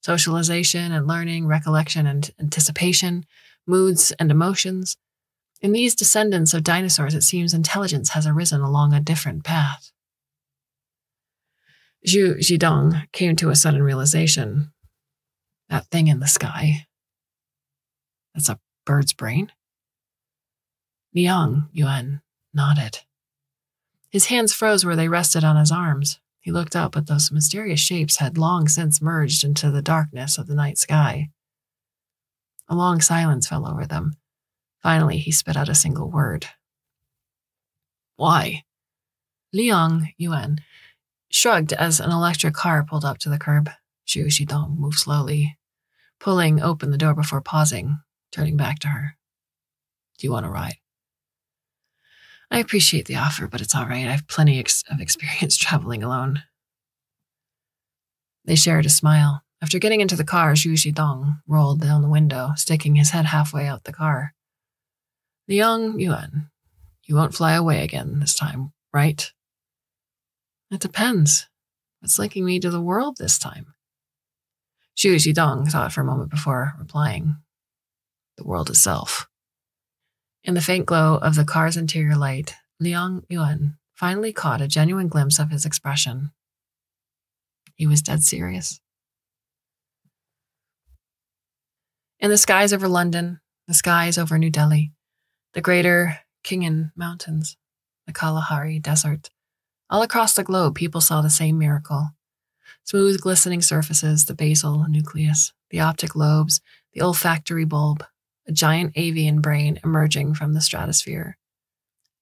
Speaker 1: Socialization and learning, recollection and anticipation, moods and emotions. In these descendants of dinosaurs, it seems intelligence has arisen along a different path. Zhu Xidong came to a sudden realization. That thing in the sky. That's a bird's brain? Liang Yuan nodded. His hands froze where they rested on his arms. He looked up, but those mysterious shapes had long since merged into the darkness of the night sky. A long silence fell over them. Finally, he spit out a single word. Why? Liang Yuan shrugged as an electric car pulled up to the curb. Zhu Xidong moved slowly, pulling open the door before pausing, turning back to her. Do you want to ride? I appreciate the offer, but it's all right. I have plenty of experience traveling alone. They shared a smile. After getting into the car, Zhu Xidong rolled down the window, sticking his head halfway out the car. Liang Yuan, you won't fly away again this time, right? It depends. What's linking me to the world this time? Zhu Xidong thought for a moment before replying. The world itself. In the faint glow of the car's interior light, Liang Yuan finally caught a genuine glimpse of his expression. He was dead serious. In the skies over London, the skies over New Delhi, the greater Khingan Mountains, the Kalahari Desert, all across the globe, people saw the same miracle. Smooth, glistening surfaces, the basal nucleus, the optic lobes, the olfactory bulb, a giant avian brain emerging from the stratosphere.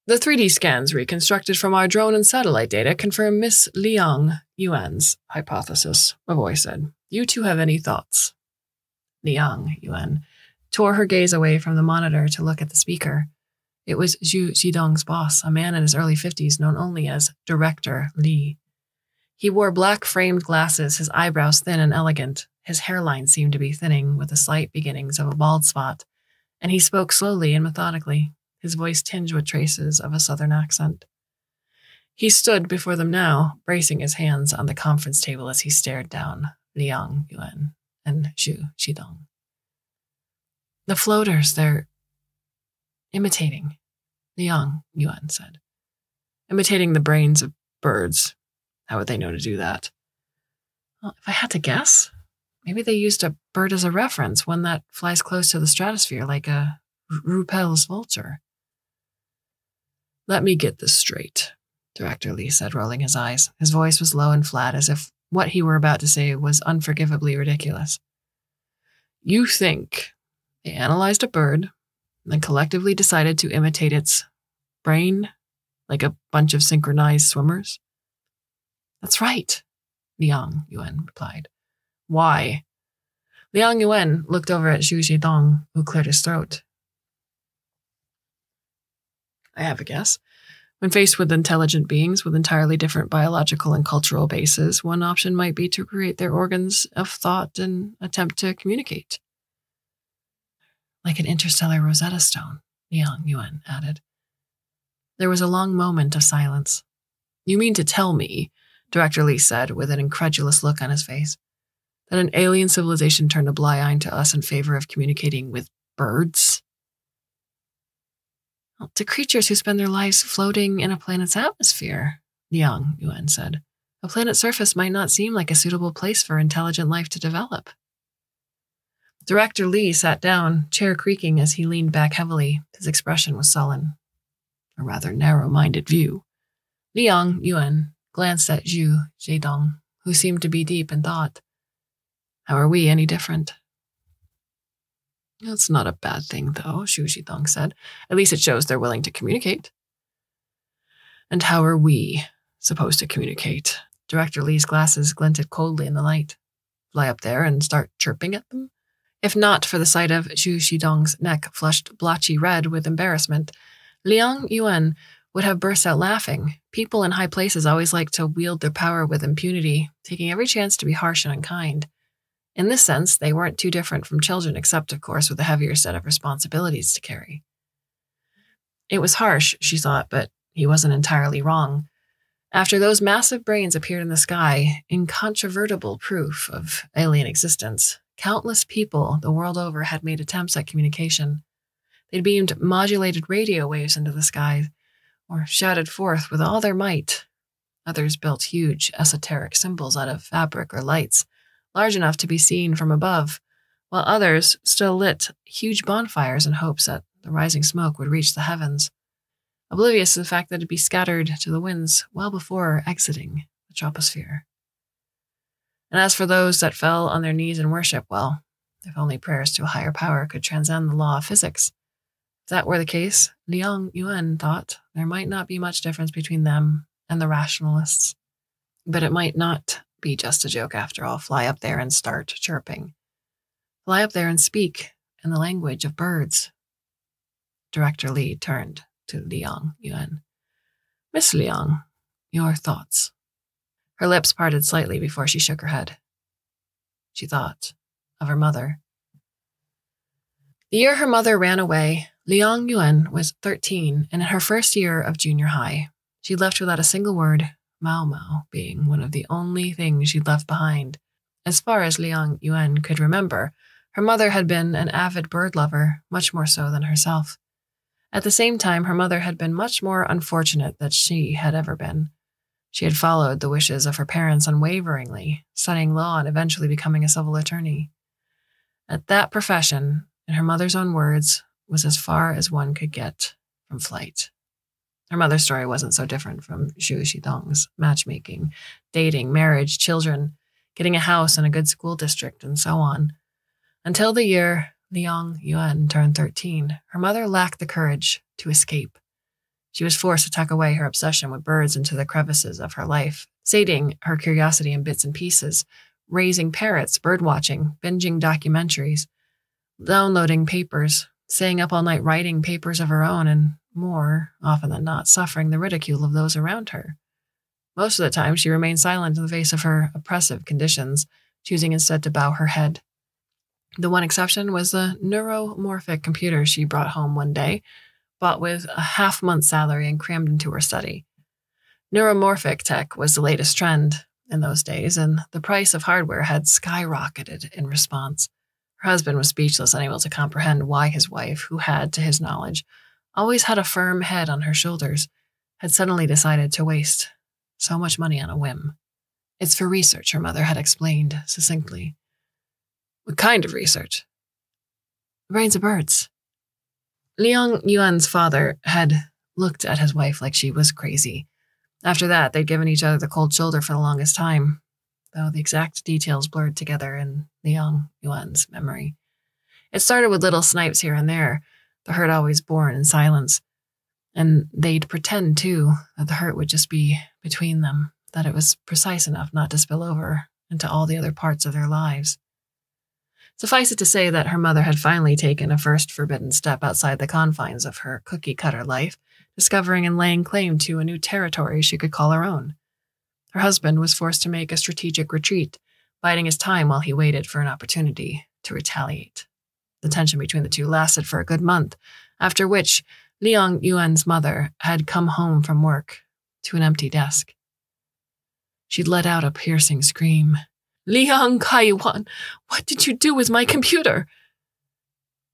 Speaker 1: The 3D scans reconstructed from our drone and satellite data confirm Miss Liang Yuan's hypothesis, a voice said. You two have any thoughts? Liang Yuan tore her gaze away from the monitor to look at the speaker. It was Zhu Xidong's boss, a man in his early 50s known only as Director Li. He wore black framed glasses, his eyebrows thin and elegant. His hairline seemed to be thinning with the slight beginnings of a bald spot, and he spoke slowly and methodically, his voice tinged with traces of a southern accent. He stood before them now, bracing his hands on the conference table as he stared down Liang Yuan and Zhu Xidong. The floaters, they're imitating, Liang Yuan said. Imitating the brains of birds. How would they know to do that? Well, if I had to guess, Maybe they used a bird as a reference, one that flies close to the stratosphere like a Rüppell's vulture. Let me get this straight, Director Li said, rolling his eyes. His voice was low and flat, as if what he were about to say was unforgivably ridiculous. You think they analyzed a bird, and then collectively decided to imitate its brain like a bunch of synchronized swimmers? That's right, Liang Yuan replied. Why? Liang Yuan looked over at Zhu Xidong, who cleared his throat. I have a guess. When faced with intelligent beings with entirely different biological and cultural bases, one option might be to create their organs of thought and attempt to communicate. Like an interstellar Rosetta Stone, Liang Yuan added. There was a long moment of silence. You mean to tell me, Director Li said with an incredulous look on his face, that an alien civilization turned a blind eye to us in favor of communicating with birds? Well, to creatures who spend their lives floating in a planet's atmosphere, Liang Yuan said. A planet's surface might not seem like a suitable place for intelligent life to develop. Director Li sat down, chair creaking as he leaned back heavily. His expression was sullen. A rather narrow minded view. Liang Yuan glanced at Zhu Xidong, who seemed to be deep in thought. How are we any different? That's not a bad thing, though, Zhu Xidong said. At least it shows they're willing to communicate. And how are we supposed to communicate? Director Li's glasses glinted coldly in the light. Fly up there and start chirping at them? If not for the sight of Zhu Xidong's neck flushed blotchy red with embarrassment, Liang Yuan would have burst out laughing. People in high places always like to wield their power with impunity, taking every chance to be harsh and unkind. In this sense, they weren't too different from children, except, of course, with a heavier set of responsibilities to carry. It was harsh, she thought, but he wasn't entirely wrong. After those massive brains appeared in the sky, incontrovertible proof of alien existence, countless people the world over had made attempts at communication. They'd beamed modulated radio waves into the sky, or shouted forth with all their might. Others built huge, esoteric symbols out of fabric or lights, large enough to be seen from above, while others still lit huge bonfires in hopes that the rising smoke would reach the heavens, oblivious to the fact that it'd be scattered to the winds well before exiting the troposphere. And as for those that fell on their knees in worship, well, if only prayers to a higher power could transcend the law of physics. If that were the case, Liang Yuan thought there might not be much difference between them and the rationalists. But it might not be just a joke after all. Fly up there and start chirping. Fly up there and speak in the language of birds. Director Li turned to Liang Yuan. Miss Liang, your thoughts. Her lips parted slightly before she shook her head. She thought of her mother. The year her mother ran away, Liang Yuan was 13 and in her first year of junior high. She left without a single word, Mao Mao being one of the only things she'd left behind. As far as Liang Yuan could remember, her mother had been an avid bird lover, much more so than herself. At the same time, her mother had been much more unfortunate than she had ever been. She had followed the wishes of her parents unwaveringly, studying law and eventually becoming a civil attorney. At that profession, in her mother's own words, was as far as one could get from flight. Her mother's story wasn't so different from Zhu Xidong's matchmaking, dating, marriage, children, getting a house in a good school district, and so on. Until the year Liang Yuan turned 13, her mother lacked the courage to escape. She was forced to tuck away her obsession with birds into the crevices of her life, sating her curiosity in bits and pieces, raising parrots, birdwatching, binging documentaries, downloading papers, staying up all night writing papers of her own, and more often than not, suffering the ridicule of those around her. Most of the time, she remained silent in the face of her oppressive conditions, choosing instead to bow her head the one exception was the neuromorphic computer she brought home one day, bought with a half month's salary and crammed into her study. Neuromorphic tech was the latest trend in those days, and the price of hardware had skyrocketed in response. Her husband was speechless, unable to comprehend why his wife, who had, to his knowledge, always had a firm head on her shoulders, had suddenly decided to waste so much money on a whim. It's for research, her mother had explained succinctly. What kind of research? The brains of birds. Liang Yuan's father had looked at his wife like she was crazy. After that, they'd given each other the cold shoulder for the longest time, though the exact details blurred together in Liang Yuan's memory. It started with little snipes here and there, the hurt always borne in silence. And they'd pretend, too, that the hurt would just be between them, that it was precise enough not to spill over into all the other parts of their lives. Suffice it to say that her mother had finally taken a first forbidden step outside the confines of her cookie cutter life, discovering and laying claim to a new territory she could call her own. Her husband was forced to make a strategic retreat, biding his time while he waited for an opportunity to retaliate. The tension between the two lasted for a good month, after which Liang Yuan's mother had come home from work to an empty desk. She'd let out a piercing scream Liang Kaiwan, what did you do with my computer?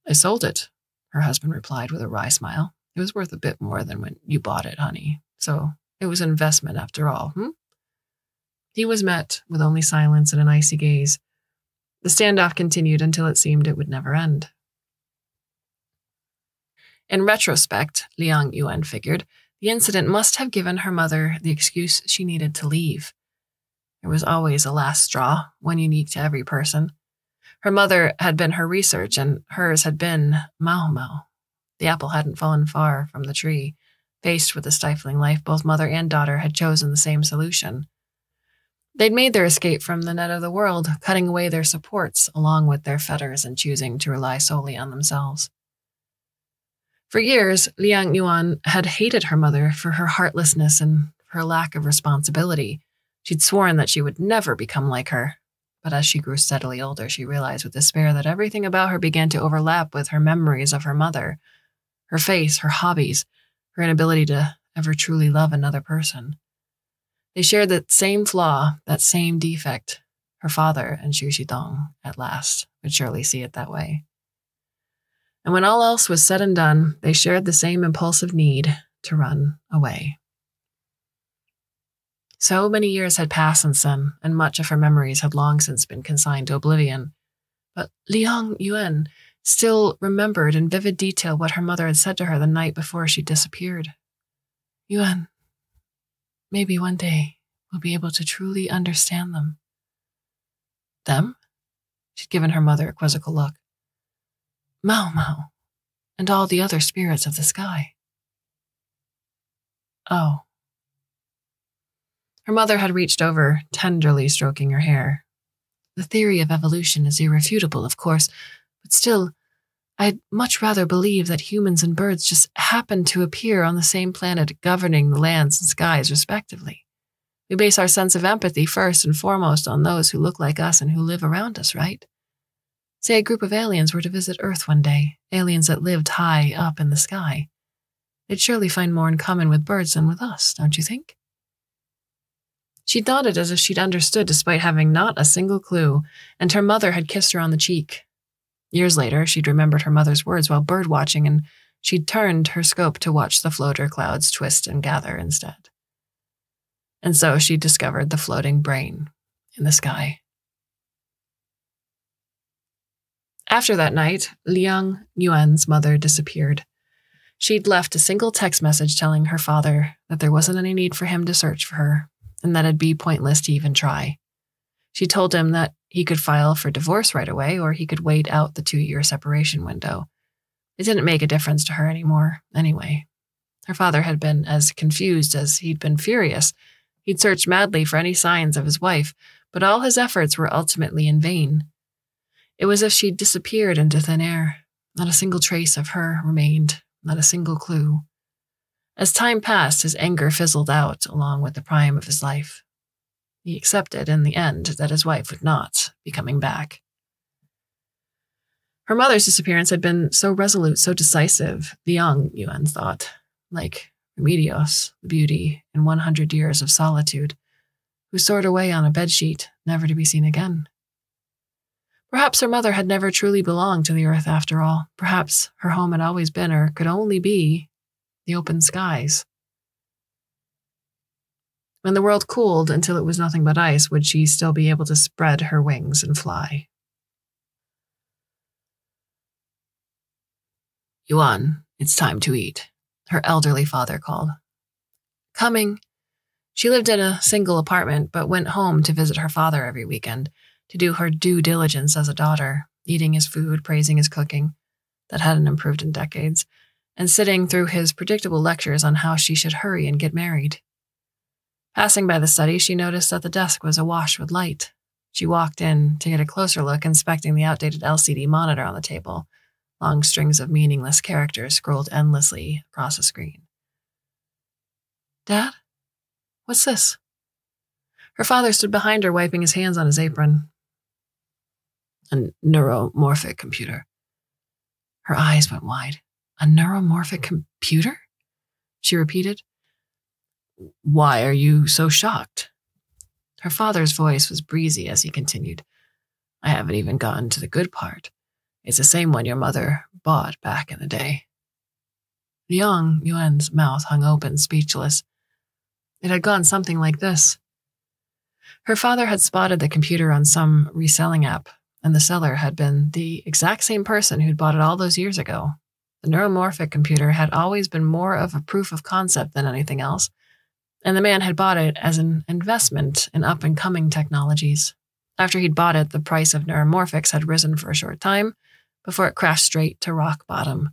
Speaker 1: I sold it, her husband replied with a wry smile. It was worth a bit more than when you bought it, honey. So it was an investment after all, hmm? He was met with only silence and an icy gaze. The standoff continued until it seemed it would never end. In retrospect, Liang Yuan figured, the incident must have given her mother the excuse she needed to leave. There was always a last straw, one unique to every person. Her mother had been her research, and hers had been Mao Mao. The apple hadn't fallen far from the tree. Faced with a stifling life, both mother and daughter had chosen the same solution. They'd made their escape from the net of the world, cutting away their supports along with their fetters and choosing to rely solely on themselves. For years, Liang Yuan had hated her mother for her heartlessness and her lack of responsibility. She'd sworn that she would never become like her. But as she grew steadily older, she realized with despair that everything about her began to overlap with her memories of her mother her face, her hobbies, her inability to ever truly love another person. They shared that same flaw, that same defect. Her father and Zhu Xidong, at last, would surely see it that way. And when all else was said and done, they shared the same impulsive need to run away. So many years had passed since then, and much of her memories had long since been consigned to oblivion. But Liang Yuan still remembered in vivid detail what her mother had said to her the night before she disappeared. Yuan, maybe one day we'll be able to truly understand them. Them? She'd given her mother a quizzical look. Mao Mao, and all the other spirits of the sky. Oh. Her mother had reached over, tenderly stroking her hair. The theory of evolution is irrefutable, of course, but still, I'd much rather believe that humans and birds just happened to appear on the same planet, governing the lands and skies respectively. We base our sense of empathy first and foremost on those who look like us and who live around us, right? Say a group of aliens were to visit Earth one day, aliens that lived high up in the sky. They'd surely find more in common with birds than with us, don't you think? She nodded as if she'd understood despite having not a single clue, and her mother had kissed her on the cheek. Years later, she'd remembered her mother's words while bird watching, and she'd turned her scope to watch the floater clouds twist and gather instead. And so she discovered the floating brain in the sky. After that night, Liang Yuan's mother disappeared. She'd left a single text message telling her father that there wasn't any need for him to search for her, and that it'd be pointless to even try. She told him that he could file for divorce right away, or he could wait out the two year separation window. It didn't make a difference to her anymore, anyway. Her father had been as confused as he'd been furious He'd searched madly for any signs of his wife, but all his efforts were ultimately in vain. It was as if she'd disappeared into thin air. Not a single trace of her remained, not a single clue. As time passed, his anger fizzled out along with the prime of his life. He accepted in the end that his wife would not be coming back. Her mother's disappearance had been so resolute, so decisive, the young Yuan thought, like Remedios, the beauty in 100 years of solitude, who soared away on a bedsheet, never to be seen again. Perhaps her mother had never truly belonged to the earth after all. Perhaps her home had always been or could only be the open skies. When the world cooled until it was nothing but ice, would she still be able to spread her wings and fly? Yuan, it's time to eat her elderly father called. Coming. She lived in a single apartment, but went home to visit her father every weekend to do her due diligence as a daughter, eating his food, praising his cooking that hadn't improved in decades, and sitting through his predictable lectures on how she should hurry and get married. Passing by the study, she noticed that the desk was awash with light. She walked in to get a closer look, inspecting the outdated LCD monitor on the table Long strings of meaningless characters scrolled endlessly across the screen. Dad? What's this? Her father stood behind her, wiping his hands on his apron. A neuromorphic computer. Her eyes went wide. A neuromorphic computer? She repeated. Why are you so shocked? Her father's voice was breezy as he continued. I haven't even gotten to the good part. It's the same one your mother bought back in the day. Liang Yuan's mouth hung open, speechless. It had gone something like this. Her father had spotted the computer on some reselling app, and the seller had been the exact same person who'd bought it all those years ago. The neuromorphic computer had always been more of a proof of concept than anything else, and the man had bought it as an investment in up and coming technologies. After he'd bought it, the price of neuromorphics had risen for a short time, before it crashed straight to rock bottom.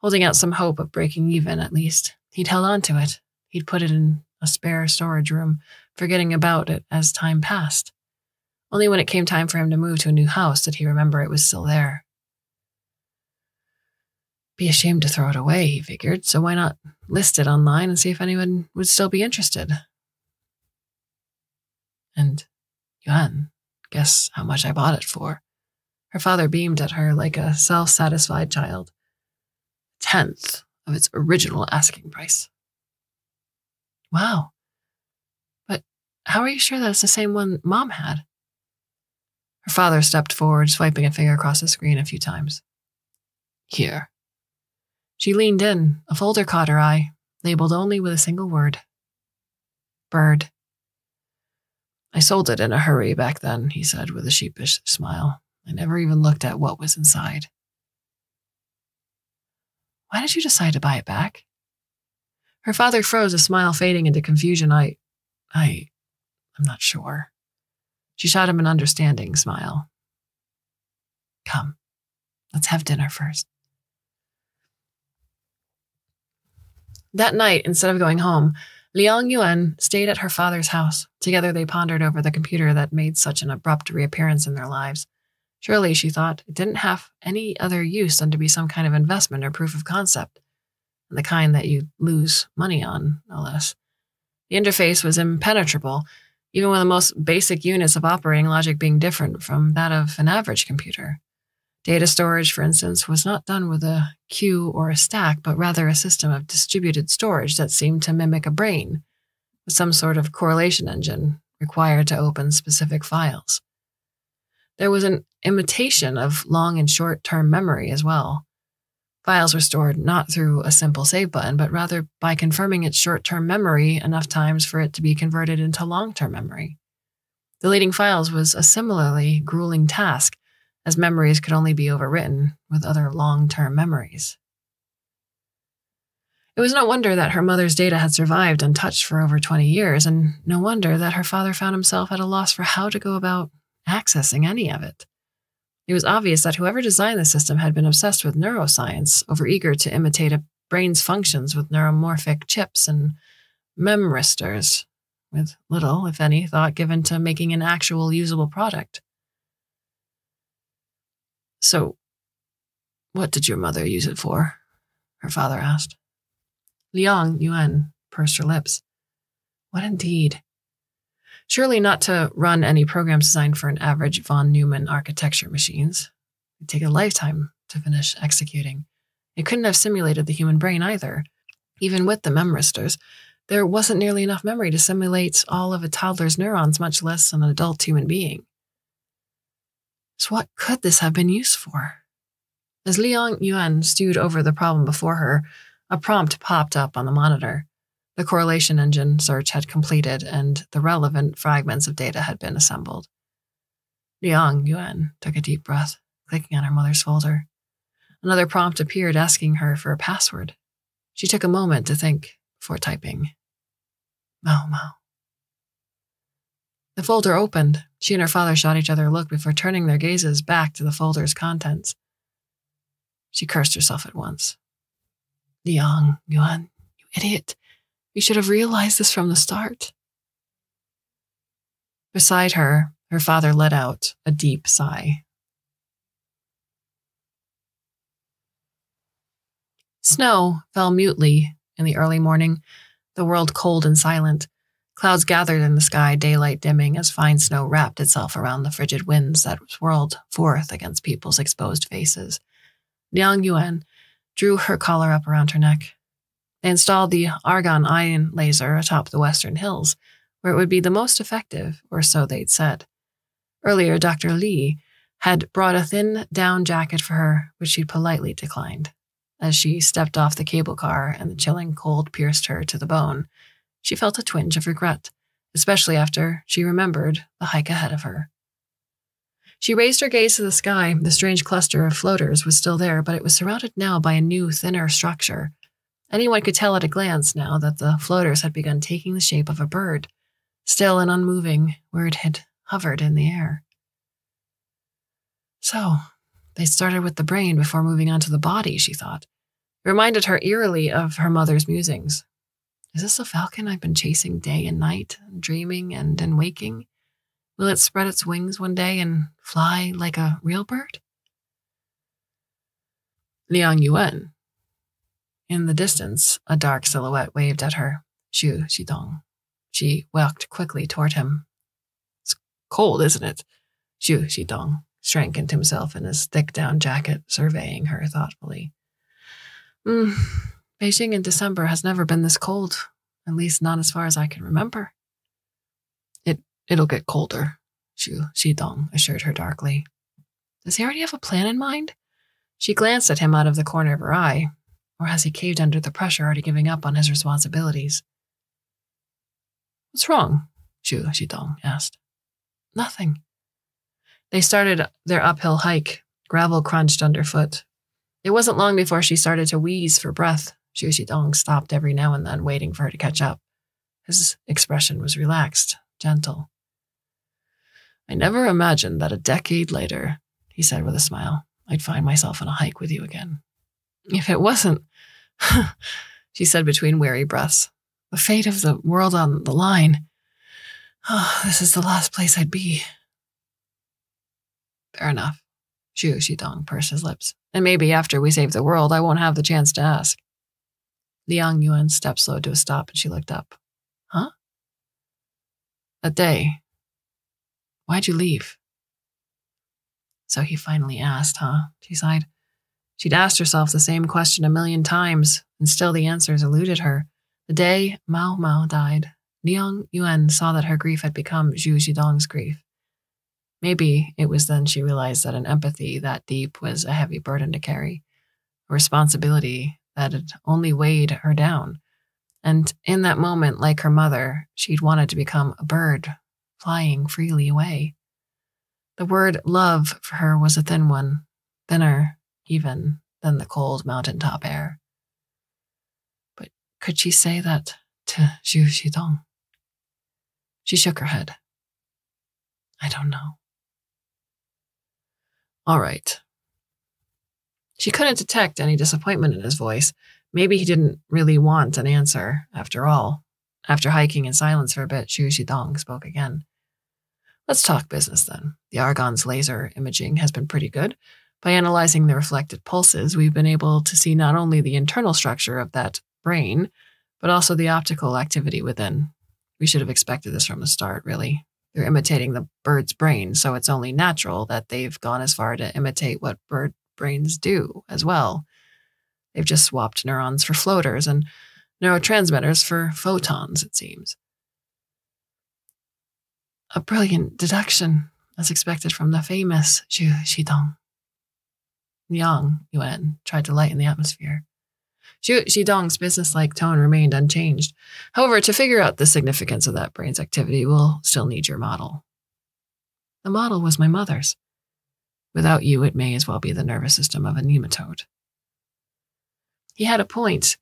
Speaker 1: Holding out some hope of breaking even, at least, he'd held on to it. He'd put it in a spare storage room, forgetting about it as time passed. Only when it came time for him to move to a new house did he remember it was still there. Be ashamed to throw it away, he figured, so why not list it online and see if anyone would still be interested? And Yuan Guess how much I bought it for. Her father beamed at her like a self satisfied child. Tenth of its original asking price. Wow. But how are you sure that it's the same one Mom had? Her father stepped forward, swiping a finger across the screen a few times. Here. She leaned in. A folder caught her eye, labeled only with a single word Bird. I sold it in a hurry back then, he said with a sheepish smile. I never even looked at what was inside. Why did you decide to buy it back? Her father froze, a smile fading into confusion. I. I. I'm not sure. She shot him an understanding smile. Come, let's have dinner first. That night, instead of going home, Liang Yuan stayed at her father's house. Together they pondered over the computer that made such an abrupt reappearance in their lives. Surely, she thought, it didn't have any other use than to be some kind of investment or proof of concept, and the kind that you lose money on, no less. The interface was impenetrable, even with the most basic units of operating logic being different from that of an average computer. Data storage, for instance, was not done with a queue or a stack, but rather a system of distributed storage that seemed to mimic a brain, with some sort of correlation engine required to open specific files. There was an imitation of long and short term memory as well. Files were stored not through a simple save button, but rather by confirming its short term memory enough times for it to be converted into long term memory. Deleting files was a similarly grueling task as memories could only be overwritten with other long term memories. It was no wonder that her mother's data had survived untouched for over 20 years, and no wonder that her father found himself at a loss for how to go about accessing any of it. It was obvious that whoever designed the system had been obsessed with neuroscience, overeager to imitate a brain's functions with neuromorphic chips and memristors, with little, if any, thought given to making an actual usable product. So, what did your mother use it for? Her father asked. Liang Yuan pursed her lips. What indeed? Surely not to run any programs designed for an average von Neumann architecture machines. It'd take a lifetime to finish executing. It couldn't have simulated the human brain either. Even with the memristors, there wasn't nearly enough memory to simulate all of a toddler's neurons, much less an adult human being. So, what could this have been used for? As Liang Yuan stewed over the problem before her, a prompt popped up on the monitor. The correlation engine search had completed and the relevant fragments of data had been assembled. Liang Yuan took a deep breath, clicking on her mother's folder. Another prompt appeared asking her for a password. She took a moment to think before typing. Mao Mao. The folder opened. She and her father shot each other a look before turning their gazes back to the folder's contents. She cursed herself at once. Liang Yuan, you idiot. You should have realized this from the start. Beside her, her father let out a deep sigh. Snow fell mutely in the early morning, the world cold and silent. Clouds gathered in the sky, daylight dimming as fine snow wrapped itself around the frigid winds that swirled forth against people's exposed faces. Liang Yuan drew her collar up around her neck. They installed the argon ion laser atop the western hills, where it would be the most effective, or so they'd said. Earlier, Dr. Li had brought a thin down jacket for her, which she'd politely declined. As she stepped off the cable car and the chilling cold pierced her to the bone, she felt a twinge of regret, especially after she remembered the hike ahead of her. She raised her gaze to the sky. The strange cluster of floaters was still there, but it was surrounded now by a new, thinner structure. Anyone could tell at a glance now that the floaters had begun taking the shape of a bird, still and unmoving where it had hovered in the air. So, they started with the brain before moving on to the body, she thought. It reminded her eerily of her mother's musings, is this a falcon I've been chasing day and night, dreaming and in waking? Will it spread its wings one day and fly like a real bird? Liang Yuan. In the distance, a dark silhouette waved at her. Zhu Xidong. She walked quickly toward him. It's cold, isn't it? Zhu Xidong shrank into himself in his thick down jacket, surveying her thoughtfully. Mm, Beijing in December has never been this cold, at least not as far as I can remember. It it'll get colder, Zhu Xidong assured her darkly. Does he already have a plan in mind? She glanced at him out of the corner of her eye, or has he caved under the pressure, already giving up on his responsibilities? What's wrong? Zhu Xidong asked. Nothing. They started their uphill hike. Gravel crunched underfoot. It wasn't long before she started to wheeze for breath. Zhu Xidong stopped every now and then, waiting for her to catch up. His expression was relaxed, gentle. I never imagined that a decade later, he said with a smile, I'd find myself on a hike with you again. If it wasn't, she said between weary breaths, the fate of the world on the line, oh, this is the last place I'd be. Fair enough. Zhu Xidong pursed his lips. And maybe after we save the world, I won't have the chance to ask. Liang Yuan stepped slow to a stop and she looked up. Huh? That day. Why'd you leave? So he finally asked, huh? She sighed. She'd asked herself the same question a million times, and still the answers eluded her. The day Mao Mao died, Liang Yuan saw that her grief had become Zhu Xidong's grief. Maybe it was then she realized that an empathy that deep was a heavy burden to carry, a responsibility that had only weighed her down. And in that moment, like her mother, she'd wanted to become a bird, flying freely away. The word love for her was a thin one, thinner even than the cold mountaintop air. But could she say that to Zhu Xidong? She shook her head. I don't know. All right. She couldn't detect any disappointment in his voice. Maybe he didn't really want an answer, after all. After hiking in silence for a bit, Zhu Xidong spoke again. Let's talk business then. The Argon's laser imaging has been pretty good. By analyzing the reflected pulses, we've been able to see not only the internal structure of that brain, but also the optical activity within. We should have expected this from the start, really. They're imitating the bird's brain, so it's only natural that they've gone as far to imitate what bird brains do as well. They've just swapped neurons for floaters and neurotransmitters for photons, it seems. A brilliant deduction, as expected from the famous Zhu Xidong. Liang Yuan tried to lighten the atmosphere. Zhu Xidong's businesslike tone remained unchanged. However, to figure out the significance of that brain's activity, we'll still need your model. The model was my mother's. Without you, it may as well be the nervous system of a nematode. He had a point.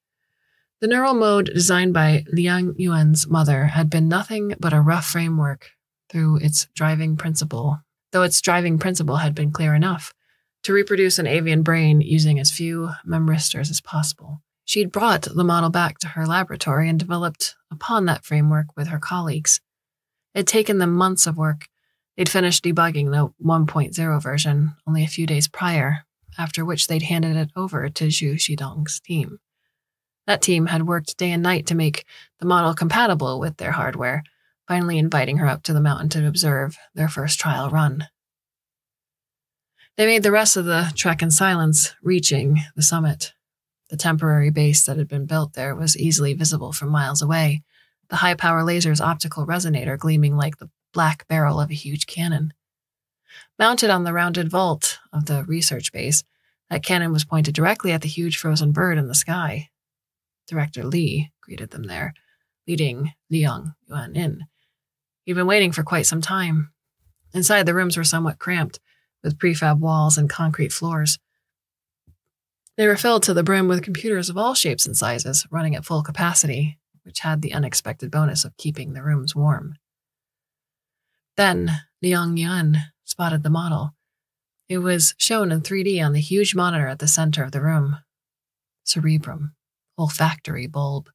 Speaker 1: The neural mode designed by Liang Yuan's mother had been nothing but a rough framework through its driving principle, though its driving principle had been clear enough to reproduce an avian brain using as few memristors as possible. She'd brought the model back to her laboratory and developed upon that framework with her colleagues. It had taken them months of work. They'd finished debugging the 1.0 version only a few days prior, after which they'd handed it over to Zhu Xidong's team. That team had worked day and night to make the model compatible with their hardware, finally inviting her up to the mountain to observe their first trial run. They made the rest of the trek in silence, reaching the summit. The temporary base that had been built there was easily visible from miles away, the high power laser's optical resonator gleaming like the black barrel of a huge cannon. Mounted on the rounded vault of the research base, that cannon was pointed directly at the huge frozen bird in the sky. Director Li greeted them there, leading Liang Yuan in. He'd been waiting for quite some time. Inside, the rooms were somewhat cramped, with prefab walls and concrete floors. They were filled to the brim with computers of all shapes and sizes, running at full capacity, which had the unexpected bonus of keeping the rooms warm. Then Liang Yuan spotted the model. It was shown in 3D on the huge monitor at the center of the room. Cerebrum, olfactory bulb,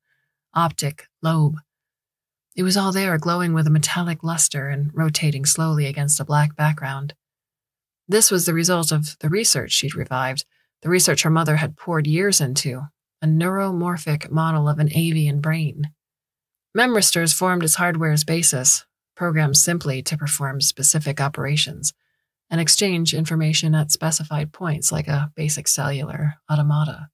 Speaker 1: optic lobe. It was all there, glowing with a metallic luster and rotating slowly against a black background. This was the result of the research she'd revived the research her mother had poured years into, a neuromorphic model of an avian brain. Memristors formed its hardware's basis, programmed simply to perform specific operations, and exchange information at specified points like a basic cellular automata.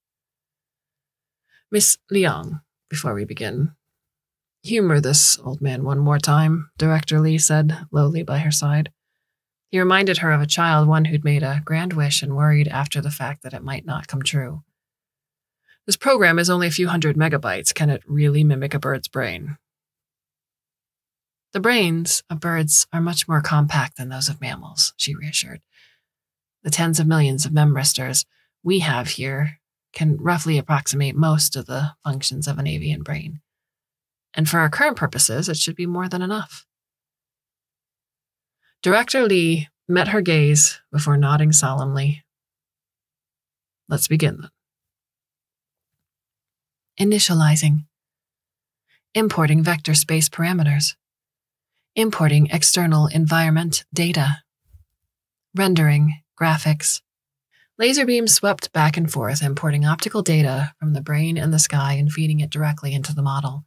Speaker 1: Miss Liang, before we begin, humor this old man one more time, Director Li said, lowly by her side. He reminded her of a child, one who'd made a grand wish and worried after the fact that it might not come true. This program is only a few hundred megabytes. Can it really mimic a bird's brain? The brains of birds are much more compact than those of mammals, she reassured. The tens of millions of memristors we have here can roughly approximate most of the functions of an avian brain. And for our current purposes, it should be more than enough. Director Li met her gaze before nodding solemnly. Let's begin then. Initializing. Importing vector space parameters. Importing external environment data. Rendering graphics. Laser beams swept back and forth, importing optical data from the brain and the sky and feeding it directly into the model.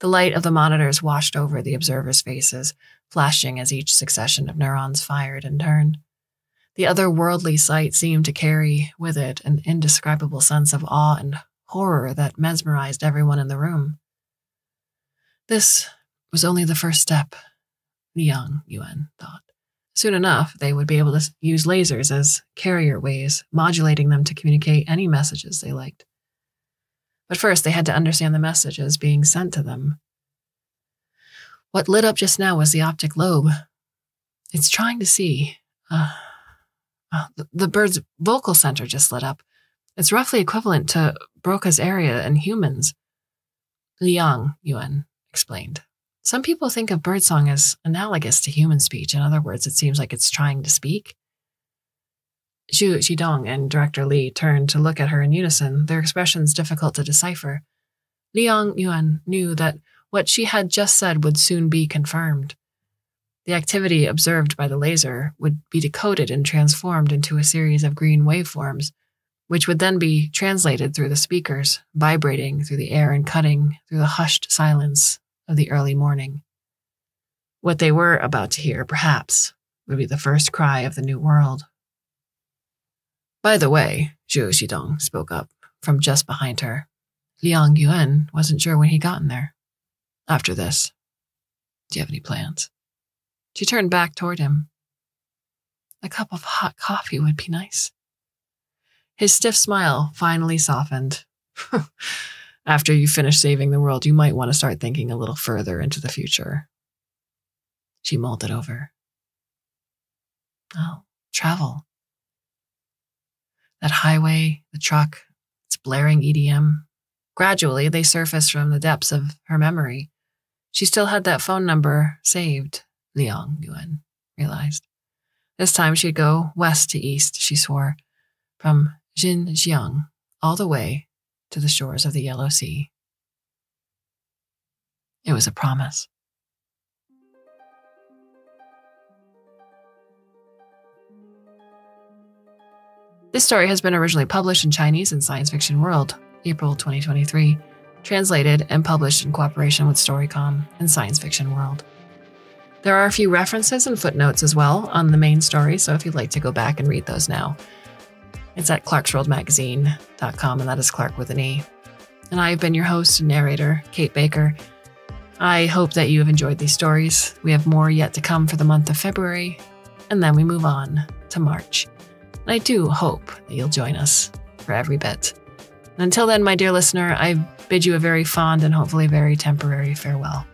Speaker 1: The light of the monitors washed over the observers' faces, flashing as each succession of neurons fired in turn. The otherworldly sight seemed to carry with it an indescribable sense of awe and horror that mesmerized everyone in the room. This was only the first step, Liang Yuan thought. Soon enough, they would be able to use lasers as carrier waves, modulating them to communicate any messages they liked. But first, they had to understand the messages being sent to them. What lit up just now was the optic lobe. It's trying to see. Uh, the, the bird's vocal center just lit up. It's roughly equivalent to Broca's area in humans. Liang Yuan explained. Some people think of birdsong as analogous to human speech. In other words, it seems like it's trying to speak. Zhu Xidong and Director Li turned to look at her in unison, their expressions difficult to decipher. Liang Yuan knew that what she had just said would soon be confirmed. The activity observed by the laser would be decoded and transformed into a series of green waveforms, which would then be translated through the speakers, vibrating through the air and cutting through the hushed silence of the early morning. What they were about to hear, perhaps, would be the first cry of the new world. By the way, Zhu Xidong spoke up from just behind her. Liang Yuan wasn't sure when he'd gotten there. After this, do you have any plans? She turned back toward him. A cup of hot coffee would be nice. His stiff smile finally softened. After you finish saving the world, you might want to start thinking a little further into the future. She mulled it over. Oh, travel. That highway, the truck, its blaring EDM. Gradually, they surfaced from the depths of her memory. She still had that phone number saved, Liang Yuan realized. This time she'd go west to east, she swore, from Xinjiang all the way to the shores of the Yellow Sea. It was a promise. This story has been originally published in Chinese in Science Fiction World, April 2023, translated and published in cooperation with Storycom and Science Fiction World. There are a few references and footnotes as well on the main story, so if you'd like to go back and read those now, it's at clarkesworldmagazine.com, and that is Clark with an E. And I have been your host and narrator, Kate Baker. I hope that you have enjoyed these stories. We have more yet to come for the month of February, and then we move on to March. And I do hope that you'll join us for every bit. And until then, my dear listener, I bid you a very fond and hopefully very temporary farewell.